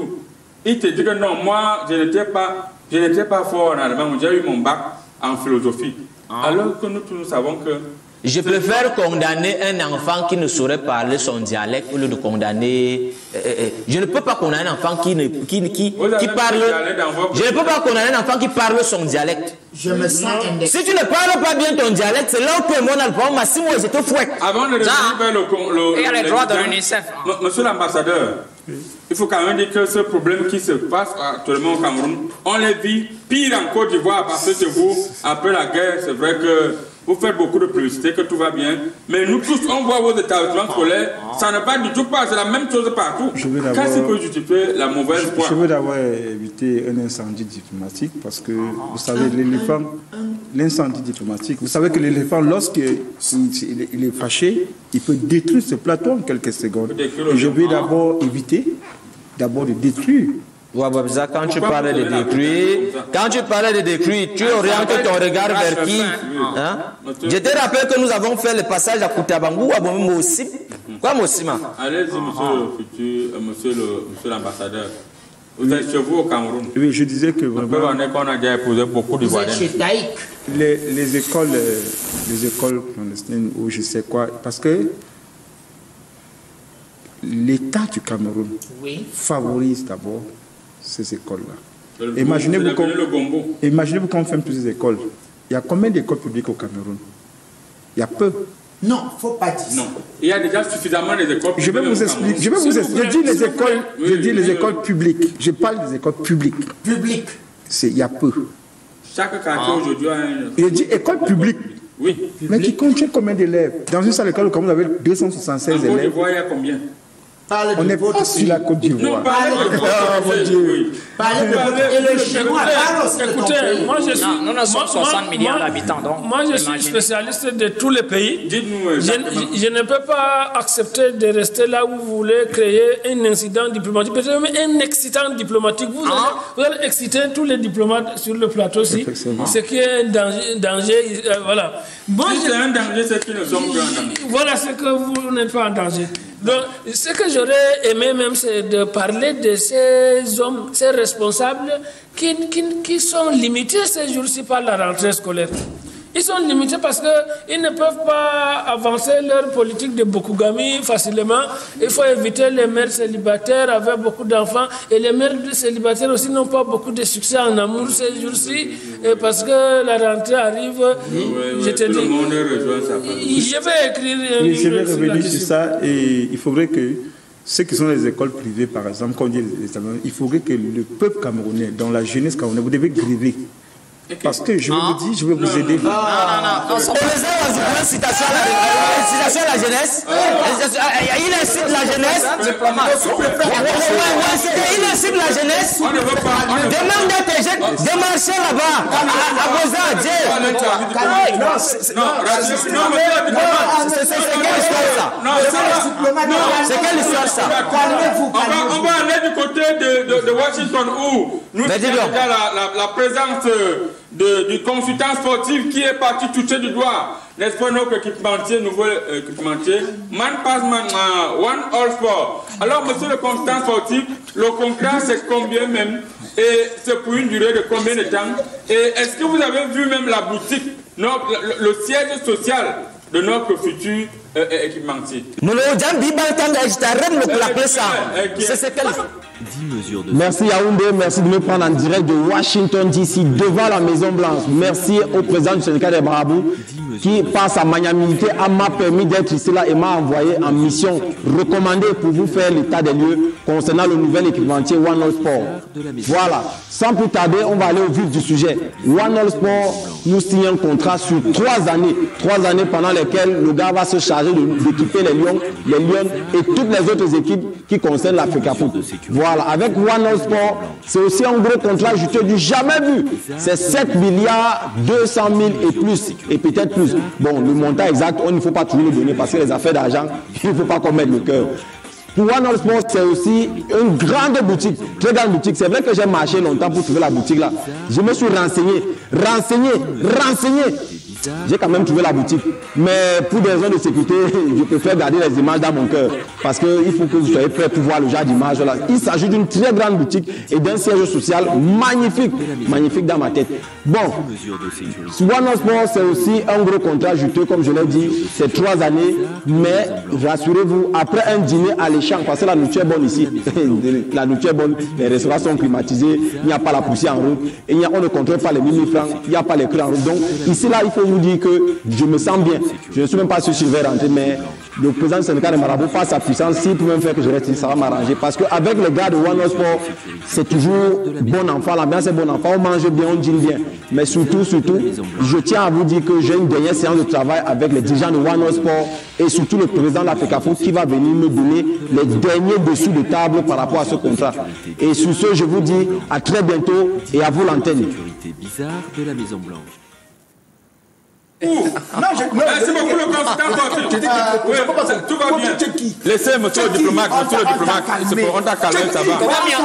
il te dit que non, moi, je n'étais pas, je n'étais pas fort en allemand, j'ai eu mon bac en philosophie. Alors que nous tous nous savons que Je préfère condamner un enfant qui ne saurait parler son dialecte au lieu de condamner. euh, euh, je ne peux pas condamner un enfant qui, ne, qui, qui, parle. Je ne peux pas condamner un enfant qui parle son dialecte. Je me sens. Si tu ne parles pas bien ton dialecte, c'est là où tout le monde a le problème. Si moi je te fouette. Avant de revenir Ça, vers le, il y a les le- droits de l'UNICEF. Monsieur l'ambassadeur, il faut quand même dire que ce problème qui se passe actuellement au Cameroun, on les vit pire en Côte d'Ivoire parce que c'est vous, après la guerre, c'est vrai que vous faites beaucoup de publicité, que tout va bien. Mais nous tous, on voit vos établissements scolaires, ça ne va du tout pas, c'est la même chose partout. Je veux d'abord- Qu'est-ce qui peut justifier la mauvaise foi Je veux d'abord éviter un incendie diplomatique parce que vous savez, l'éléphant, l'incendie diplomatique, vous savez que l'éléphant, lorsqu'il il, est fâché, il peut détruire ce plateau en quelques secondes. Et je veux d'abord éviter d'abord de détruire. Ouais, ouais, ça, quand tu parlais de détruire, quand tu parlais de détruire, tu orientes ton regard vers qui hein? Je te rappelle que nous avons fait le passage à Koutabangu, à Bomimo aussi. Quoi, Mossima Allez-y, monsieur le futur, euh, monsieur le- monsieur l'ambassadeur. Vous êtes chez vous au Cameroun. Oui, je disais que On peut vraiment, voir qu'on a déjà épousé beaucoup Vous êtes d'Ivoiriens. chez Taïk. les, les écoles, euh, les écoles clandestines ou je sais quoi, parce que l'État du Cameroun Oui. favorise d'abord ces écoles-là. Le- Imaginez-vous vous qu'on imaginez-vous qu'on ferme toutes ces écoles. Il y a combien d'écoles publiques au Cameroun? Il y a peu. Non, faut pas dire Non. Il y a déjà suffisamment des écoles Je vais vous expliquer. Je vais vous expliquer. Je dis les écoles. Je dis les oui. écoles publiques. Je parle des écoles publiques. Public. C'est il y a peu. Chaque quartier aujourd'hui a un. Je dis école publique. Oui. Mais qui contient combien d'élèves? Dans une salle d'école au Cameroun, vous avez 276 En Côte élèves. d'Ivoire, il y a combien? Parle On de est votre sur la Côte d'Ivoire. parlez de Ah, mon votre Dieu. oui. Parlez de votre. Et le chinois, parle aussi Écoutez, moi je suis. Non, nous sommes moi- 60 moi- millions d'habitants, donc, Moi je suis spécialiste de tous les pays. Dites-nous Je, ne peux pas accepter de rester là où vous voulez créer un incident diplomatique, peut-être même un excitant diplomatique. Vous, allez, vous allez exciter tous les diplomates sur le plateau-ci, Effectivement. ce qui est un danger. danger, euh, voilà. Je- c'est un danger, c'est ne sont plus en danger. voilà ce que vous n'êtes pas en danger. Donc, ce que j'aurais aimé même, c'est de parler de ces hommes, ces responsables qui, qui, qui sont limités ces jours-ci par la rentrée scolaire. Ils sont limités parce qu'ils ne peuvent pas avancer leur politique de Bokugami facilement. Il faut éviter les mères célibataires avec beaucoup d'enfants. Et les mères célibataires aussi n'ont pas beaucoup de succès en amour ces jours-ci. Parce que la rentrée arrive. Oui, je oui, te dis. Je vais écrire un Oui, je livre vais revenir sur ça et il faudrait que ceux qui sont les écoles privées, par exemple, quand on dit les il faudrait que le peuple camerounais, dans la jeunesse camerounaise, vous devez gréver. Parce que je vais vous dire, je vais vous aider. Non, non, non. On les a dans une citation à la, une citation à la jeunesse. Il incite la jeunesse. Il incite la jeunesse. Demande à tes jeunes de marcher là-bas, à, Dieu. Non, c'est quelle histoire ça Non, c'est quelle histoire ça Calmez-vous, On va, aller du côté de, Washington où nous avons déjà la, présence euh, de, du consultant sportif qui est parti toucher du doigt, n'est-ce pas, notre équipementier, nouveau euh, équipementier, Man Pass Man, euh, One All Sport. Alors, monsieur le consultant sportif, le contrat c'est combien même? Et c'est pour une durée de combien de temps? Et est-ce que vous avez vu même la boutique, notre, le, le siège social de notre futur euh, euh, équipementier? Nous le disons, Bibaltanga, je t'arrête de Merci Yaoundé, merci de me prendre en direct de Washington DC devant la Maison Blanche. Merci au président du syndicat des Marabouts qui, par sa magnanimité, m'a permis d'être ici là et m'a envoyé en mission recommandée pour vous faire l'état des lieux concernant le nouvel équipementier One All Sport. Voilà. Sans plus tarder, on va aller au vif du sujet. One All Sport nous signe un contrat sur trois années. Trois années pendant lesquelles le gars va se charger d'équiper les Lions, les Lions et toutes les autres équipes qui concernent l'Africa Foot. Voilà. Avec One Sport, c'est aussi un gros contrat juteux du jamais vu. C'est 7 milliards 200 000 et plus. Et peut-être plus. Bon, le montant exact, on ne faut pas trouver le donner parce que les affaires d'argent, il ne faut pas qu'on mette le cœur. Pour One All Sport, c'est aussi une grande boutique, très grande boutique. C'est vrai que j'ai marché longtemps pour trouver la boutique là. Je me suis renseigné, renseigné, renseigné. J'ai quand même trouvé la boutique. Mais pour des raisons de sécurité, je préfère garder les images dans mon cœur. Parce qu'il faut que vous soyez prêts pour voir le genre d'image là. Il s'agit d'une très grande boutique et d'un siège social magnifique. Magnifique dans ma tête. Bon, One Sport, c'est aussi un gros contrat juteux, comme je l'ai dit. C'est trois années. Mais rassurez-vous, après un dîner à l'échange, parce que la nourriture est bonne ici. la nourriture est bonne, les restaurants sont climatisés, il n'y a pas la poussière en route, et on ne contrôle pas les 1000 francs, il n'y a pas les prix en route. Donc ici, là, il faut vous dire que je me sens bien. Je ne suis même pas sûr si je vais rentrer, mais le président du syndicat de Marabout, par sa puissance, s'il peut même faire que je reste ça va m'arranger. Parce qu'avec le gars de One Sport, c'est toujours bon enfant, l'ambiance est bon enfant, on mange bien, on dîne bien. Mais surtout, surtout, je tiens à vous dire que j'ai une dernière séance de travail avec les dirigeants de One Sport et surtout le président de l'Africa Foot qui va venir me donner les derniers dessous de table par rapport à ce contrat. Et sur ce, je vous dis à très bientôt et à vous l'antenne. Bizarre de la Maison Blanche. Non, je. Non, Merci je- beaucoup le consultant dis que- pas tout va bien. Tu es qui Laissez monsieur le Tu es qui diplomate, On monsieur le diplomate. C'est calmé. pour on t'a calmé, ça va. Bien, bien,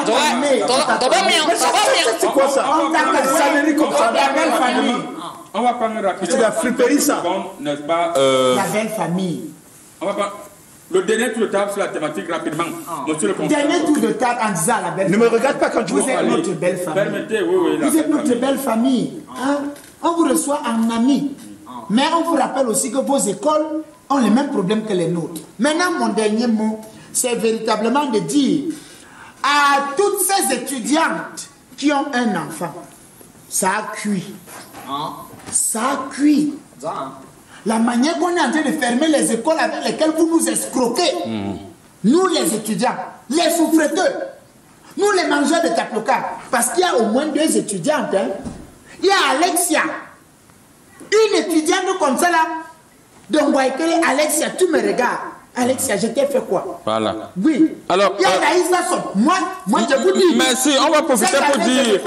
ça va bien. C'est quoi ça On va On t'a calmé comme ça. La belle famille. On va prendre rapidement. C'est la friperie, ça. N'est-ce pas euh, La belle famille. On va prendre le dernier tour de table sur la thématique rapidement. Monsieur le consultant. Dernier tour de table en disant à la belle Ne me regarde pas quand tu Vous êtes Allez, notre belle famille. Permettez, oui, oui. Vous êtes notre famille. belle famille. hein. On vous reçoit en ami. Mais on vous rappelle aussi que vos écoles ont les mêmes problèmes que les nôtres. Maintenant, mon dernier mot, c'est véritablement de dire à toutes ces étudiantes qui ont un enfant, ça a cuit. Ça a cuit. La manière qu'on est en train de fermer les écoles avec lesquelles vous nous escroquez, nous les étudiants, les souffreteux, nous les mangeurs de tapioca, parce qu'il y a au moins deux étudiantes. hein. Il y a Alexia, une étudiante comme ça là, de Ngwaikele, Alexia, tu me regardes. Alexia, je t'ai fait quoi? Voilà. Oui. Alors, il y a euh. Moi, moi je vous dis. Merci. On va profiter pour dire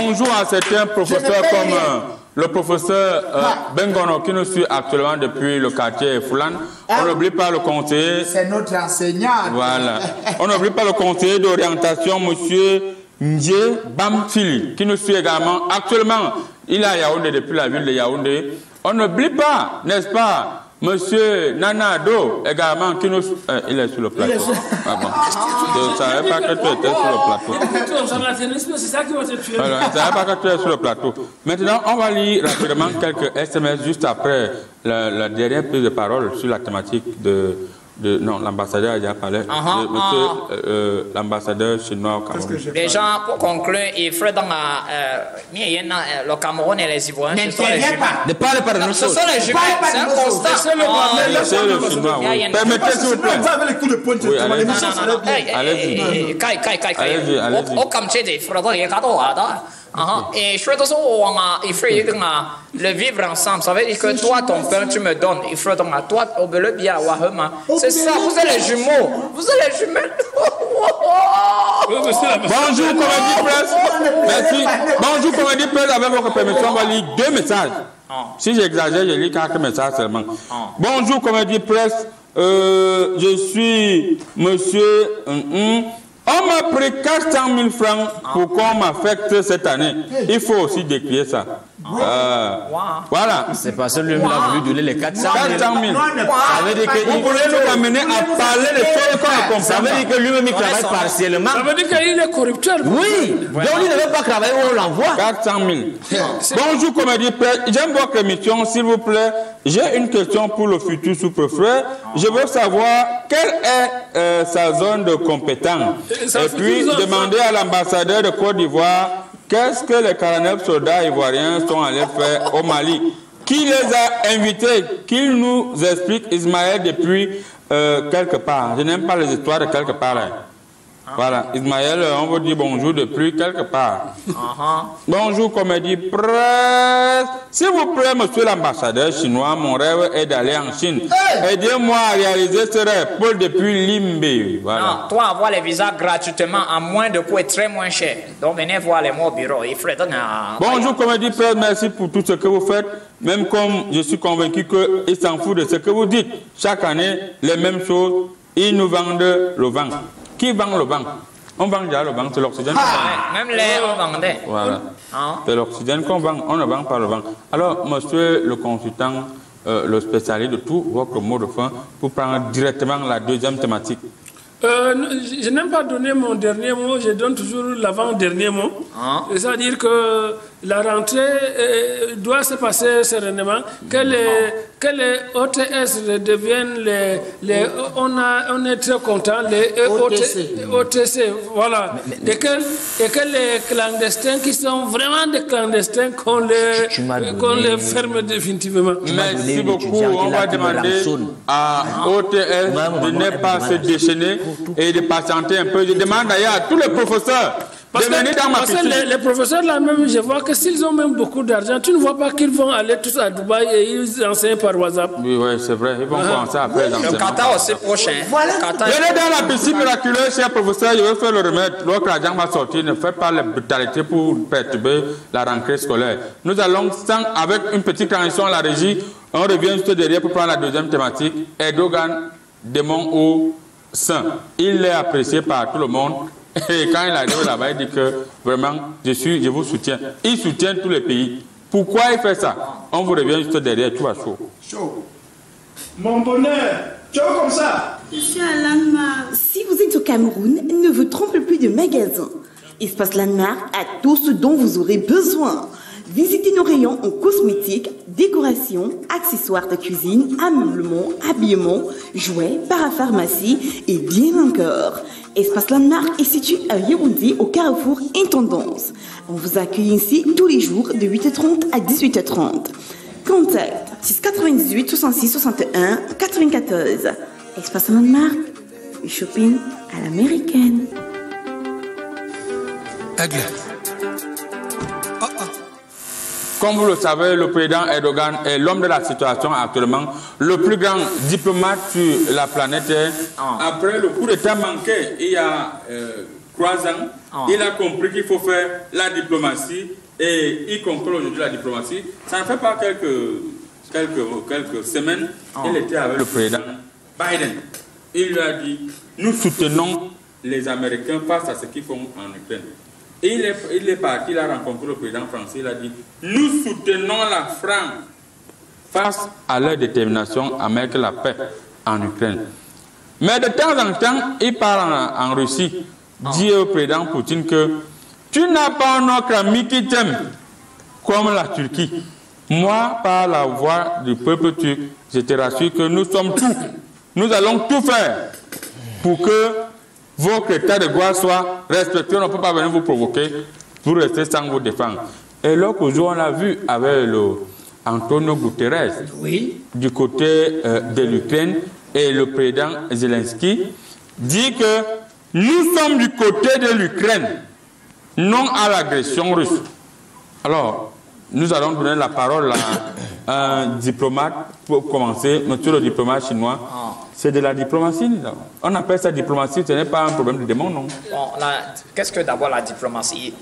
bonjour à certains professeurs comme euh, le professeur euh. Bengono qui nous suit actuellement depuis le quartier Foulan. On Ah. n'oublie pas le conseiller. C'est notre enseignant. Voilà. On n'oublie pas le conseiller d'orientation, monsieur Ndje Bamfili, qui nous suit également. Actuellement, il est à Yaoundé depuis la ville de Yaoundé. On n'oublie pas, n'est-ce pas, monsieur Nanado également, qui nous euh, Il est sur le plateau. Ah bon. Je ne savais pas que tu étais sur le plateau. Écoute, on s'en c'est ça qui va te tuer. Voilà, je ne savais pas que tu es sur le plateau. Maintenant, on va lire rapidement quelques SMS juste après la, la dernière prise de parole sur la thématique de. Non, l'ambassadeur a déjà parlé. Uh l'ambassadeur chinois au Cameroun. Déjà, pour conclure, il faut dans le Cameroun et les Ivoiriens, pas. Ne pas. Ce sont les jumeaux. C'est un constat. Le chinois. Permettez-vous, plaît. On de pointe. Allez-y. Allez-y. Allez-y. Allez-y. 啊哈，et je veux dire, on a, il faut dire, le vivre ensemble, ça veut dire que toi, ton père, tu me donnes. Il faut dire, ah, toi, au bel bien. C'est ça, vous êtes les jumeaux. Vous êtes les jumelles. Bonjour, Comédie Presse. Merci. Bonjour, Comédie Presse. Avec votre permission, on va lire deux messages. Si j'exagère, je lis quatre messages seulement. Bonjour, Comédie Presse. Euh, je suis monsieur. On m'a pris 400 000 francs pour qu'on m'affecte cette année. Il faut aussi décrire ça. Euh, voilà. C'est parce que lui-même a voulu donner les 400 000. 400 000. Ça veut dire que Vous voulez nous amener à parler de choses qu'on ne Ça veut dire que lui-même il travaille partiellement. Ça veut dire qu'il est corrupteur. Oui, donc il ne veut pas travailler où on l'envoie. 400 000. Bonjour, Comédie. J'aime votre émission, s'il vous plaît. J'ai une question pour le futur sous-préfet. Je veux savoir quelle est euh, sa zone de compétence. Et puis, demander à l'ambassadeur de Côte d'Ivoire qu'est-ce que les 49 soldats ivoiriens sont allés faire au Mali? Qui les a invités? Qu'il nous explique Ismaël depuis euh, quelque part. Je n'aime pas les histoires de quelque part. là. Voilà, Ismaël, on vous dit bonjour depuis quelque part. Bonjour, comédie presse. S'il vous plaît, monsieur l'ambassadeur chinois, mon rêve est d'aller en Chine. Aidez-moi à réaliser ce rêve. Paul depuis Limbe. Voilà. Non, toi, avoir les visas gratuitement à moins de coût et très moins cher. Donc, venez voir les mots au bureau. Il un- Bonjour Comédie Presse, merci pour tout ce que vous faites. Même comme je suis convaincu qu'ils s'en foutent de ce que vous dites. Chaque année, les mêmes choses. Ils nous vendent le vent. Qui vend le vent On vend déjà le vent, c'est l'oxygène. Ouais, Même les on vendait. Voilà. Hein? C'est l'oxygène qu'on vend, on ne vend pas le vent. Alors, monsieur le consultant, euh, le spécialiste de tout, votre mot de fin, pour prendre directement la deuxième thématique. Euh, je n'aime pas donner mon dernier mot, je donne toujours l'avant-dernier mot. Hein? C'est-à-dire que la rentrée euh, doit se passer sereinement, que les, que les OTS deviennent les, les on, a, on est très content, les OTC. OTC, voilà. Et que, et que les clandestins qui sont vraiment des clandestins, qu'on les, Tu les ferme définitivement. Merci beaucoup. On va demander à OTS Maman, de ne pas se déchaîner et de patienter un peu. Je demande d'ailleurs à tous les professeurs Parce de que, venir dans ma parce que piscine. les, les professeurs là même, je vois que s'ils ont même beaucoup d'argent, tu ne vois pas qu'ils vont aller tous à Dubaï et ils enseignent par WhatsApp. Oui, oui, c'est vrai. Ils vont commencer après les Le. Qatar aussi prochain. Voilà. Qatar- Venez dans la piscine miraculeuse, cher professeur, je vais faire le remède. Lorsque l'argent va sortir, ne faites pas les brutalités pour perturber la rentrée scolaire. Nous allons, sans, avec une petite transition à la régie, on revient juste derrière pour prendre la deuxième thématique. Erdogan, démon au sein. Il est apprécié par tout le monde. Et quand il arrive là-bas, il dit que vraiment, je, suis, je vous soutiens. Il soutient tous les pays. Pourquoi il fait ça? On vous revient juste derrière, tout va chaud. Chaud. Mon bonheur, tu vois comme ça Monsieur Alanma, si vous êtes au Cameroun, ne vous trompez plus de magasin. Espace Landmark a tout ce dont vous aurez besoin. Visitez nos rayons en cosmétiques, décoration, accessoires de cuisine, ameublement, habillement, jouets, parapharmacie et bien encore. Espace Landmark est situé à Yaoundé au carrefour Intendance. On vous accueille ici tous les jours de 8h30 à 18h30. Contact 698 66 61 94. Espace Landmark, shopping à l'américaine. Aigle. Comme vous le savez, le président Erdogan est l'homme de la situation actuellement, le plus grand diplomate sur la planète. Terre. Après le coup d'État manqué il y a euh, trois ans, Ah. il a compris qu'il faut faire la diplomatie et il contrôle aujourd'hui la diplomatie. Ça ne fait pas quelques, quelques, quelques semaines, il était avec le président Biden. Il lui a dit, nous soutenons les Américains face à ce qu'ils font en Ukraine. Et il est, parti, il a rencontré le président français, il a dit, nous soutenons la France face à leur détermination à mettre la paix en Ukraine. Mais de temps en temps, il parle en, Russie, dit au président Poutine que tu n'as pas un autre ami qui t'aime comme la Turquie. Moi, par la voix du peuple turc, je te rassure que nous sommes tous. Nous allons tout faire pour que votre état de gloire soit respecté. On ne peut pas venir vous provoquer pour rester sans vous défendre. Et l'autre jour, on l'a vu avec le Antonio Guterres du côté euh, de l'Ukraine et le président Zelensky dit que nous sommes du côté de l'Ukraine, non à l'agression russe. Alors, nous allons donner la parole à un diplomate pour commencer. Monsieur le diplomate chinois, c'est de la diplomatie. là. On appelle ça diplomatie, ce n'est pas un problème de démon, non qu'est-ce que d'abord la diplomatie?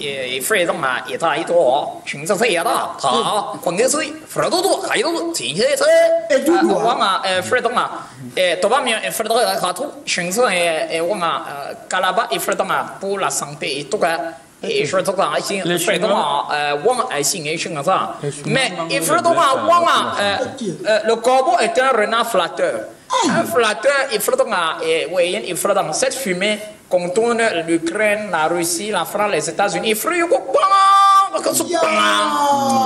Pour la santé et tout que ici, Les fait donc Chinois. ma, euh, wang a ici et ching ça. Les Chinois Mais il le donc euh, euh, corbeau est un renard flatteur. Un flatteur, il faut donc, ouais, il faut donc cette fumée contourne l'Ukraine, la Russie, la France, les États-Unis. Il faut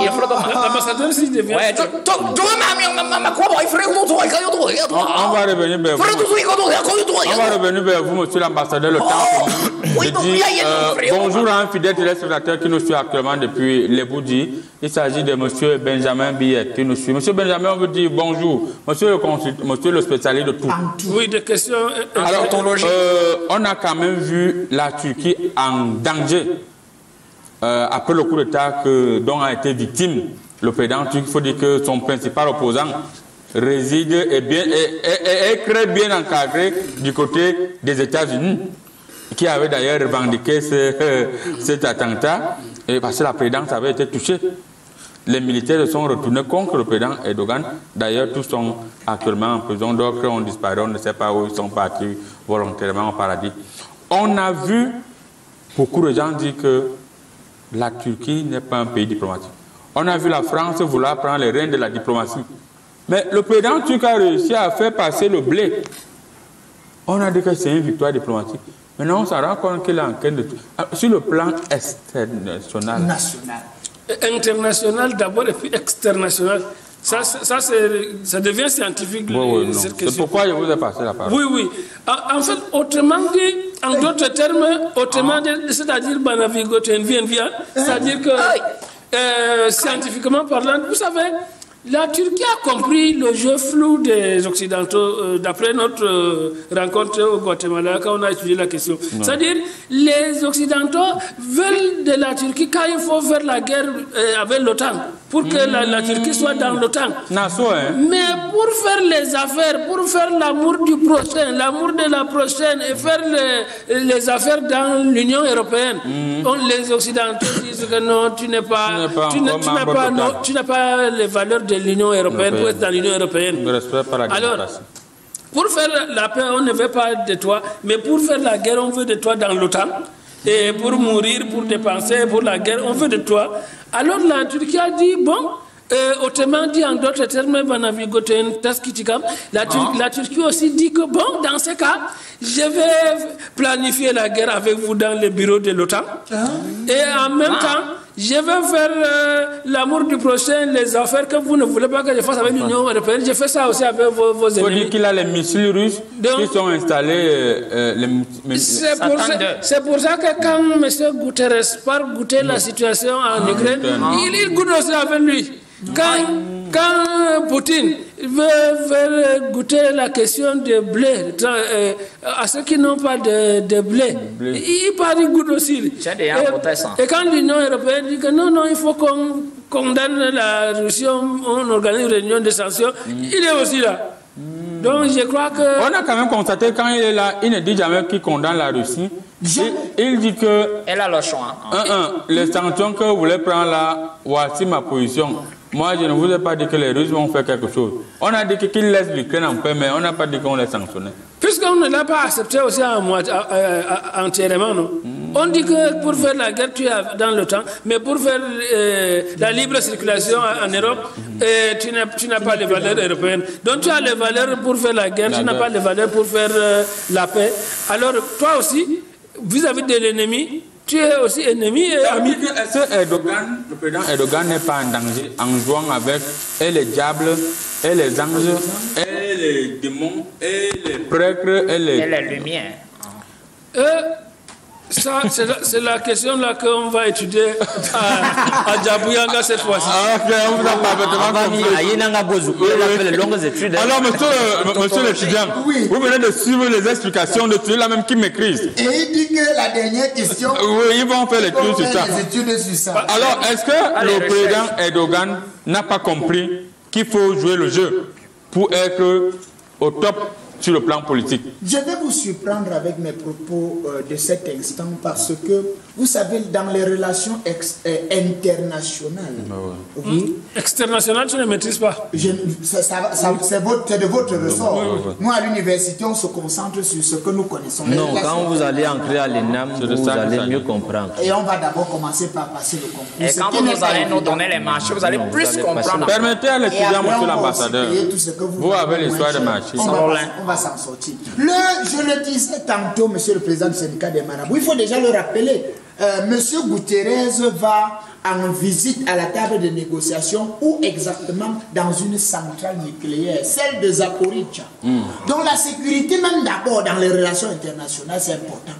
il il. Ouais, tu ma ma ma ma quoi, il tu on, va revenir vous. Il tu sois quand tu On va revenir vers vous, monsieur l'ambassadeur, le temps pour nous. Je dis euh, bonjour à un fidèle téléspectateur qui nous suit actuellement depuis les Boudis. Il s'agit de M. Benjamin Billet qui nous suit. Monsieur Benjamin, on veut dire bonjour. Monsieur le, consult- monsieur le spécialiste de tout. Oui, des questions. euh, Alors, euh, on a quand même vu la Turquie en danger euh, après le coup d'État dont a été victime le président. Il faut dire que son principal opposant réside et, bien, et, et- et est très bien encadré du côté des États-Unis, qui avait d'ailleurs revendiqué ce- cet attentat, et parce que la présidence avait été touchée. Les militaires sont retournés contre le président Erdogan. D'ailleurs, tous sont actuellement en prison. D'autres ont disparu. On ne sait pas où ils sont partis volontairement au paradis. On a vu beaucoup de gens dire que la Turquie n'est pas un pays diplomatique. On a vu la France vouloir prendre les rênes de la diplomatie. Mais le président turc a réussi à faire passer le blé. On a dit que c'est une victoire diplomatique. Maintenant, on s'en rend compte qu'il est en train de... Ah, Sur le plan international, National. international d'abord et puis externational. Ça, ça, devient scientifique, Oui, oui, c'est pourquoi je vous ai passé la parole. Oui, oui. En, en fait, autrement dit, en d'autres termes, autrement c'est-à-dire Banavigoten vient, vient, c'est-à-dire que, euh, scientifiquement parlant, vous savez, la Turquie a compris le jeu flou des Occidentaux euh, d'après notre euh, rencontre au Guatemala quand on a étudié la question. C'est-à-dire, les Occidentaux veulent de la Turquie quand il faut faire la guerre euh, avec l'OTAN, pour que la, la Turquie soit dans l'OTAN. Nassau, hein. Mais pour faire les affaires, pour faire l'amour du prochain, l'amour de la prochaine et faire les, les affaires dans l'Union européenne, on- les Occidentaux disent que non, tu n'es pas, Tu pas n'as pas, pas les valeurs de l'Union européenne pour être dans l'Union européenne. Alors. Pour faire la paix, on ne veut pas de toi, mais pour faire la guerre, on veut de toi dans l'OTAN. Et pour mourir, pour dépenser, pour la guerre, on veut de toi. Alors la Turquie a dit, bon, euh, autrement dit, en d'autres termes, la, Tur- la Turquie aussi dit que, bon, dans ce cas, je vais planifier la guerre avec vous dans le bureau de l'OTAN. Et en même temps, je vais faire euh, l'amour du prochain, les affaires que vous ne voulez pas que je fasse avec l'Union européenne. Je fais ça aussi avec vos, vos Il faut ennemis. dire qu'il a les missiles russes Donc- qui sont installés. euh, euh, les C'est pour, ça- c'est pour ça que quand M. Guterres part goûter la situation en Ukraine, il, il goûte aussi avec lui. Quand, quand Poutine veut faire goûter la question de blé euh, à ceux qui n'ont pas de, de blé, il part, il goûte aussi. Et-. Et quand l'Union européenne dit que non, non, il faut qu'on condamne la Russie, on, organise une réunion de sanctions, il est aussi là. Donc je crois que... On a quand même constaté quand il est là, il ne dit jamais qu'il condamne la Russie. Il, il dit que, Elle a le choix. un, un, les sanctions que vous voulez prendre là, voici ma position. Moi, je ne vous ai pas dit que les Russes vont faire quelque chose. On a dit qu'ils laissent l'Ukraine en paix, mais on n'a pas dit qu'on les sanctionnait. Puisqu'on ne l'a pas accepté aussi à- à- à- entièrement, non? On dit que pour faire la guerre, tu es dans le temps, mais pour faire euh, la libre circulation en Europe, euh, tu n'as tu n'as pas les valeurs européennes. Donc tu as les valeurs pour faire la guerre, La tu n'as pas les valeurs pour faire euh, la paix. Alors toi aussi, vis-à-vis de l'ennemi, tu es aussi ennemi et ami. Est-ce que Erdogan, le président Erdogan n'est pas en danger en jouant avec et les diables, et les anges, et les démons, et les prêtres, et les... Et les lumières. Euh, ça, c'est la, c'est la question là qu'on va étudier à, à Djabouyanga cette fois-ci. Alors, monsieur, monsieur l'étudiant, Oui. vous venez de suivre les explications de celui-là même qui m'écrit. Et il dit que la dernière question, Oui, ils vont faire l'étude sur ça. fait les études sur ça. Alors, est-ce que Allez, le recherche. président Erdogan n'a pas compris qu'il faut jouer le jeu pour être au top sur le plan politique Je vais vous surprendre avec mes propos euh, de cet instant parce que, vous savez, dans les relations ex- euh, internationales, oui, Externational, tu ne maîtrises pas. je- ça- ça- ça- c'est de votre ressort. Nous, à l'université, on se concentre sur ce que nous connaissons. Non, quand vous allez entrer à l'ENAM, vous allez mieux comprendre. Et on va d'abord commencer par passer le concours. Et quand vous pas allez nous donner les marchés, vous allez Non, vous plus allez comprendre. Permettez à l'étudiant, monsieur l'ambassadeur. vous Vous avez l'histoire de cher. Va, s'en sortir. Le, je le disais tantôt, monsieur le président du syndicat des marabouts, il faut déjà le rappeler. Euh, monsieur Guterres va en visite à la table de négociation ou exactement? Dans une centrale nucléaire, celle de Zaporizhia. Donc la sécurité, même d'abord dans les relations internationales, c'est important.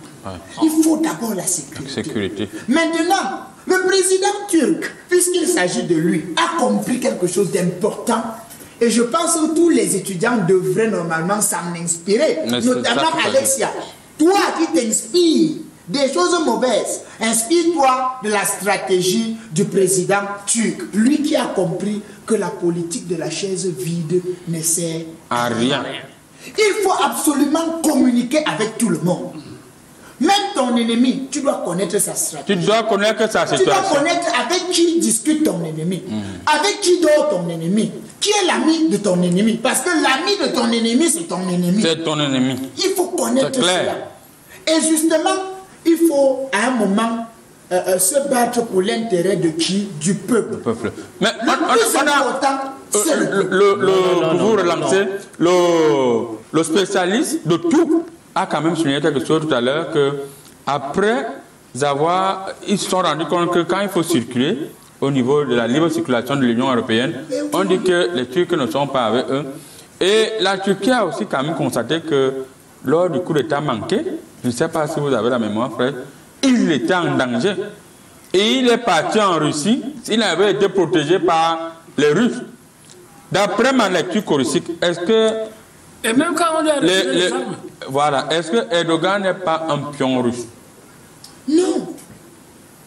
Il faut d'abord la sécurité. Sécurité. Maintenant, le président turc, puisqu'il s'agit de lui, a compris quelque chose d'important. Et je pense que tous les étudiants devraient normalement s'en inspirer, Mais notamment Alexia. Toi qui t'inspires des choses mauvaises, inspire-toi de la stratégie du président turc. Lui qui a compris que la politique de la chaise vide ne sert À rien. il faut absolument communiquer avec tout le monde. Même ton ennemi, tu dois connaître sa Tu stratégie. dois connaître sa Tu dois situation. connaître avec qui discute ton ennemi. Avec qui dort ton ennemi. Qui est l'ami de ton ennemi Parce que l'ami de ton ennemi, c'est ton ennemi. C'est ton ennemi. Il faut connaître C'est clair. cela. Et justement, il faut à un moment euh, euh, se battre pour l'intérêt de qui? Du peuple. Peuple. Mais Le on, plus on a. important, c'est euh, le le, peuple. le- le- non, pour non, vous non, relancer, le, le spécialiste de tout a quand même souligné quelque chose tout à l'heure que après avoir, ils se sont rendus compte que quand il faut circuler au niveau de la libre circulation de l'Union européenne, on dit que les Turcs ne sont pas avec eux. Et la Turquie a aussi quand même constaté que lors du coup d'État manqué, je ne sais pas si vous avez la mémoire, frère, il était en danger. Et il est parti en Russie, il avait été protégé par les Russes. D'après ma lecture choristique, est-ce que Et même quand on lui a les, retiré les les- armes, voilà, est-ce que Erdogan n'est pas un pion russe? Non.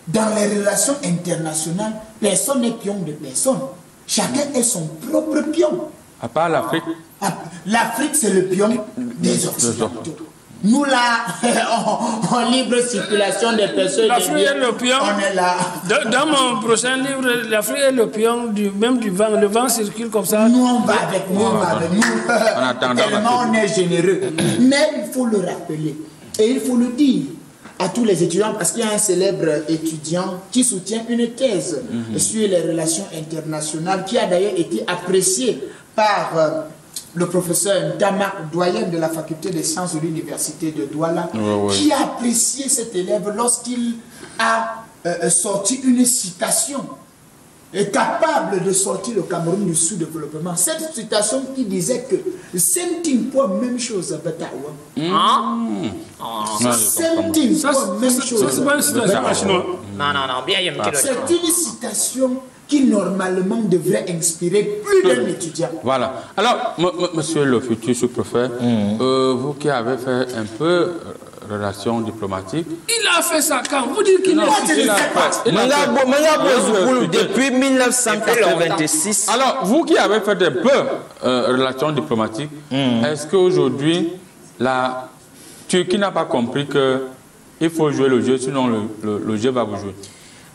Dans les relations internationales, personne n'est pion de personne. Chacun est son propre pion. À part l'Afrique Ah, L'Afrique, c'est le pion des Occidentaux. Nous, là, en, libre circulation des personnes, L'Afrique est le pion. on est là. Dans, dans mon prochain livre, l'Afrique est le pion du, même du vent. Le vent circule comme ça. Nous, on va avec nous, on va avec nous. En attendant, Tellement on est généreux. Mais il faut le rappeler. Et il faut le dire à tous les étudiants, parce qu'il y a un célèbre étudiant qui soutient une thèse sur les relations internationales, qui a d'ailleurs été apprécié par euh, le professeur Damak, doyen de la faculté des sciences de l'université de Douala, Ouais, ouais. qui a apprécié cet élève lorsqu'il a euh, sorti une citation est capable de sortir le Cameroun du sous-développement. Cette citation qui disait que Senting point même chose à Batawa. Ça, point même c'est- chose. c'est pas une citation qui normalement devrait inspirer plus d'un étudiant. Voilà. Alors, m- m- monsieur le futur sous-préfet, euh, vous qui avez fait un peu euh, relation diplomatique, Il a fait ça quand? Vous dites qu'il Non, est Moi, je ne il a sais pas. fait- il a Manga fait- Bo- Manga il a Bozoukulu, fait- depuis 1986. Alors, vous qui avez fait un peu euh, relations diplomatiques, est-ce qu'aujourd'hui, la Turquie n'a pas compris que il faut jouer le jeu, sinon le, le- le jeu va vous jouer?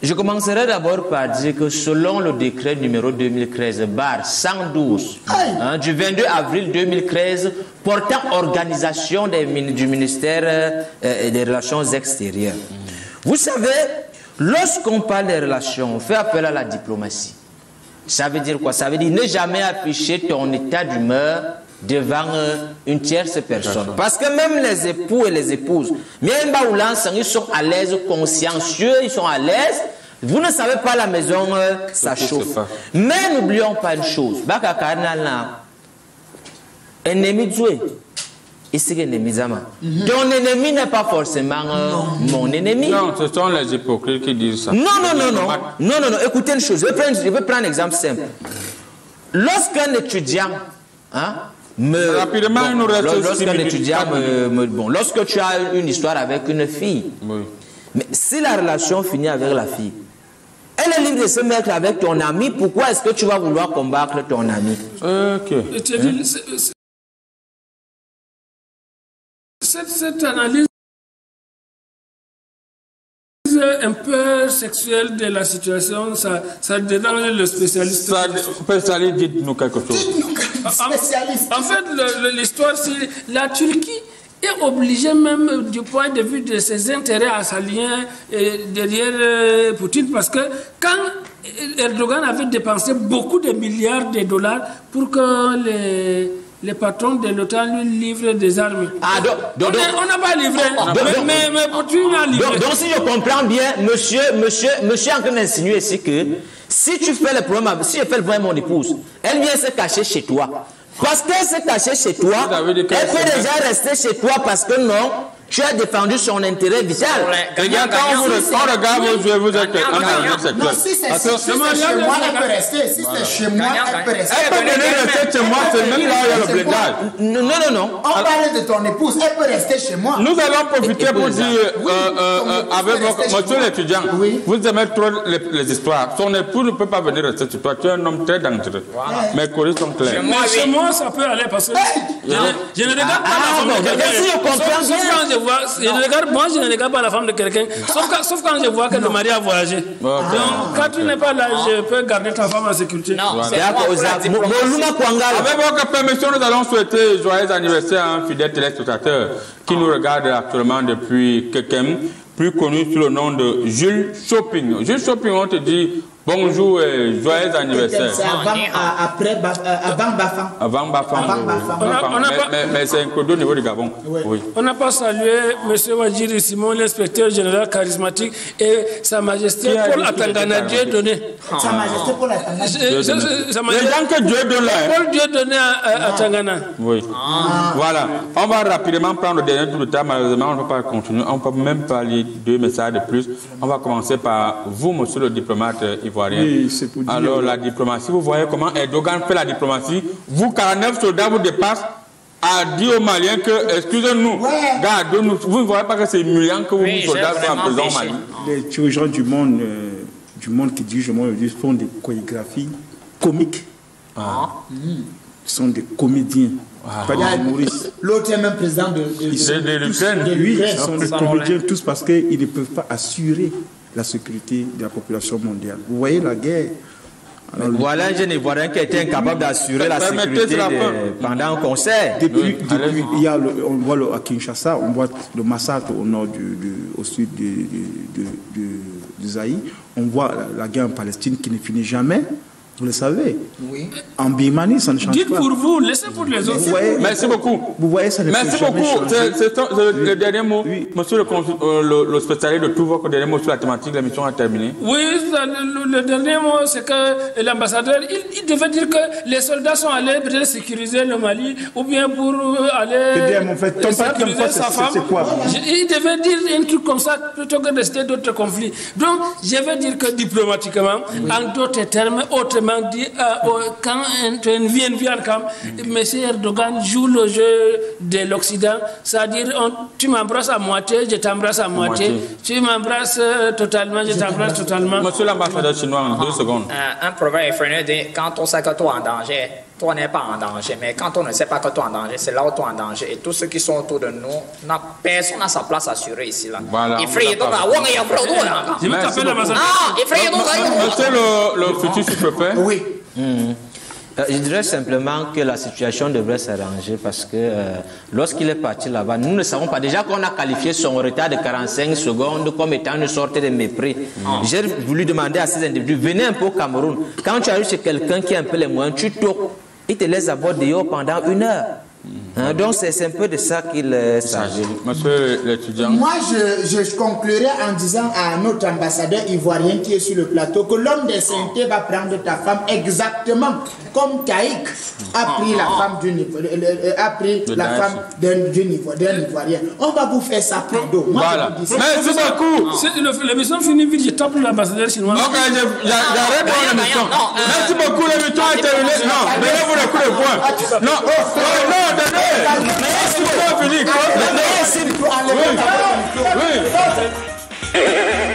Je commencerai d'abord par dire que selon le décret numéro 2013 bar 112 hein, du 22 avril 2013 portant organisation des du ministère euh, des Relations extérieures. Vous savez, lorsqu'on parle des relations, on fait appel à la diplomatie. Ça veut dire quoi? Ça veut dire ne jamais afficher ton état d'humeur devant euh, une tierce personne. Parce que même les époux et les épouses, ils sont à l'aise, consciencieux, ils sont à l'aise. Vous ne savez pas la maison, euh, ça chauffe. Mais n'oublions pas une chose. Ennemi Zama. Ton ennemi n'est pas forcément euh, mon ennemi. Non, ce sont les hypocrites qui disent ça. Non, non, non, non. Non, non, non. Écoutez une chose. Je vais prendre, je vais prendre un exemple simple. Lorsqu'un étudiant, hein, me, Rapidement, il nous reste lorsqu'un étudiant me, me- bon, lorsque tu as une histoire avec une fille, Oui. mais si la relation finit avec la fille, elle est libre de se mettre avec ton ami. Pourquoi est-ce que tu vas vouloir combattre ton ami? Ok. Cette, cette analyse un peu sexuelle de la situation, ça, ça dérange le spécialiste. Ça, spécialiste, dites-nous quelque chose. En- Spécialiste. En fait, l'histoire, c'est la Turquie est obligée même du point de vue de ses intérêts à s'allier euh, derrière euh, Poutine parce que quand Erdogan avait dépensé beaucoup de milliards de dollars pour que les, les patrons de l'OTAN lui livrent des armes. Ah, donc- donc- on n'a pas livré, mais, mais, mais Poutine a livré. Donc, si je comprends bien, monsieur, monsieur, monsieur est en train d'insinuer ici que si tu fais le problème, si je fais le problème à mon épouse, elle vient se cacher chez toi. Parce qu'elle s'est cachée chez toi, elle peut déjà rester chez toi parce que non, Tu as défendu son intérêt vital. Eh bien, quand on, vous- on regarde vos yeux, vous êtes Non, si c'est si chez moi, elle peut rester. Si c'est chez moi, elle peut rester. Elle peut venir rester chez moi, c'est même là où il y a le blindage. Non, non, non, non. On parle de ton épouse, elle peut rester chez moi. Nous allons profiter pour dire, euh, euh, euh, avec votre, monsieur l'étudiant, vous aimez trop les, histoires. Son époux ne peut pas venir rester chez toi. Tu es un homme très dangereux. Mes choristes sont clairs. Mais chez moi, ça peut aller parce que je, ne, regarde pas Ah, la femme je vois, je ne regarde, moi, je ne regarde pas la femme de quelqu'un. Sauf, quand- sauf quand je vois que le mari a voyagé. Donc, quand tu n'es pas là, je peux garder ta femme en sécurité. Non, c'est Kwangala. Avec votre permission, nous allons souhaiter joyeux anniversaire à un fidèle téléspectateur qui nous regarde actuellement depuis Kekem, plus connu sous le nom de Jules Shopping. Jules Shopping, on te dit bonjour et joyeux anniversaire. C'est avant, après, euh, avant Bafan. Avant oui. Bafang. On a- Bafang. on a Mais, pas- mais- mais c'est un code au niveau du Gabon. Oui. On n'a pas salué M. Wajiri Simon, l'inspecteur général charismatique, et Sa Majesté Qui a Paul Atangana, Dieu donné. Sa Majesté pour la Je- je- je- Sa Les gens que Dieu donne là. hein. Paul Dieu donné à, à Atangana. Oui. Voilà. On va rapidement prendre le dernier tour de table. Malheureusement, on ne peut pas continuer. On ne peut même pas lire deux messages de plus. On va commencer par vous, monsieur le diplomate euh, ivoirien. Oui, c'est pour dire- Alors, la diplomatie, vous voyez comment Erdogan fait la diplomatie. Vous, 49 soldats vous dépassent à dire aux Maliens que, excusez-nous, Ouais. garde-nous. Vous ne voyez pas que c'est humiliant que vous, Oui, vous soldats, soient en prison au. Mali. Les dirigeants du monde, euh, du monde qui dirigent le monde aujourd'hui font des chorégraphies comiques. Ils sont des comédiens, pas des humoristes. L'autre est même président de, de, de- C'est de l'Ukraine. Oui, l'Ukraine. ils sont des comédiens tous parce qu'ils ne peuvent pas assurer la sécurité de la population mondiale. Vous voyez la guerre. Alors, Voilà un jeune Ivoirien qui a été incapable d'assurer la sécurité cela, de- pendant un concert. Depuis, Oui, depuis il y a le- on voit le, à Kinshasa, on voit le massacre au nord du, du- au sud du, du, du- Zaïre. On voit la, la guerre en Palestine qui ne finit jamais. Vous le savez. Oui. En Birmanie, ça ne change Dites pas. pour vous, laissez pour les autres. Vous voyez, Merci beaucoup. vous voyez, ça ne Merci beaucoup. C'est le, dernier mot. Oui. Monsieur le, euh, le, le spécialiste de tout votre dernier mot sur la thématique, l'émission a terminé. Oui, le, le- le dernier mot, c'est que l'ambassadeur, il, il devait dire que les soldats sont allés peut-être sécuriser le Mali ou bien pour euh, aller C'est-à-dire, en fait, sécuriser en fait, sa femme. c'est quoi il devait dire un truc comme ça plutôt que de citer d'autres conflits. Donc, je vais dire que diplomatiquement, en d'autres termes, autrement dit, euh, euh, quand un, un vient, vient quand M. Erdogan joue le jeu de l'Occident, c'est-à-dire tu m'embrasses à moitié, je t'embrasse à moitié, tu m'embrasses euh, totalement, je t'embrasse totalement. Monsieur l'ambassadeur chinois, en deux secondes. Un, un proverbe effréné dit quand on sait que toi en danger, toi n'es pas en danger. Mais quand on ne sait pas que toi en danger, c'est là où toi en danger. Et tous ceux qui sont autour de nous, n'a- personne n'a sa place assurée ici. Là. Voilà, Il on ferait vous donc a à pas- Wang et à Frodo, là. Je vais t'appeler. Ah, il ferait donc à Monsieur le, le futur sous-préfet, Oui. Euh, Je dirais simplement que la situation devrait s'arranger parce que euh, lorsqu'il est parti là-bas, nous ne savons pas. Déjà qu'on a qualifié son retard de 45 secondes comme étant une sorte de mépris. J'ai voulu demander à ces individus, venez un peu au Cameroun. Quand tu arrives chez quelqu'un qui a un peu les moyens, tu toques, il te laisse à bord dehors pendant une heure. Hein, donc c'est un peu de ça qu'il euh, s'agit. monsieur l'étudiant. Moi, je, je conclurai en disant à notre ambassadeur ivoirien qui est sur le plateau que l'homme des saintetés va prendre ta femme exactement comme Taïk a pris la femme d'une Ivo- le- le- a pris De la femme d'un Ivoirien. On va vous faire ça cadeau. Moi, Voilà. je vous dis ça. Merci beaucoup. L'émission finit vite, je tape l'ambassadeur chinois. J'a- j'arrête pour l'émission. non, euh, Merci beaucoup, l'émission est terminée. Non, donnez-vous le coup de poing. Non, oh, oh, non, donnez. Merci beaucoup, fini. Enlevez- enlevez- enlevez- Oui. Oui.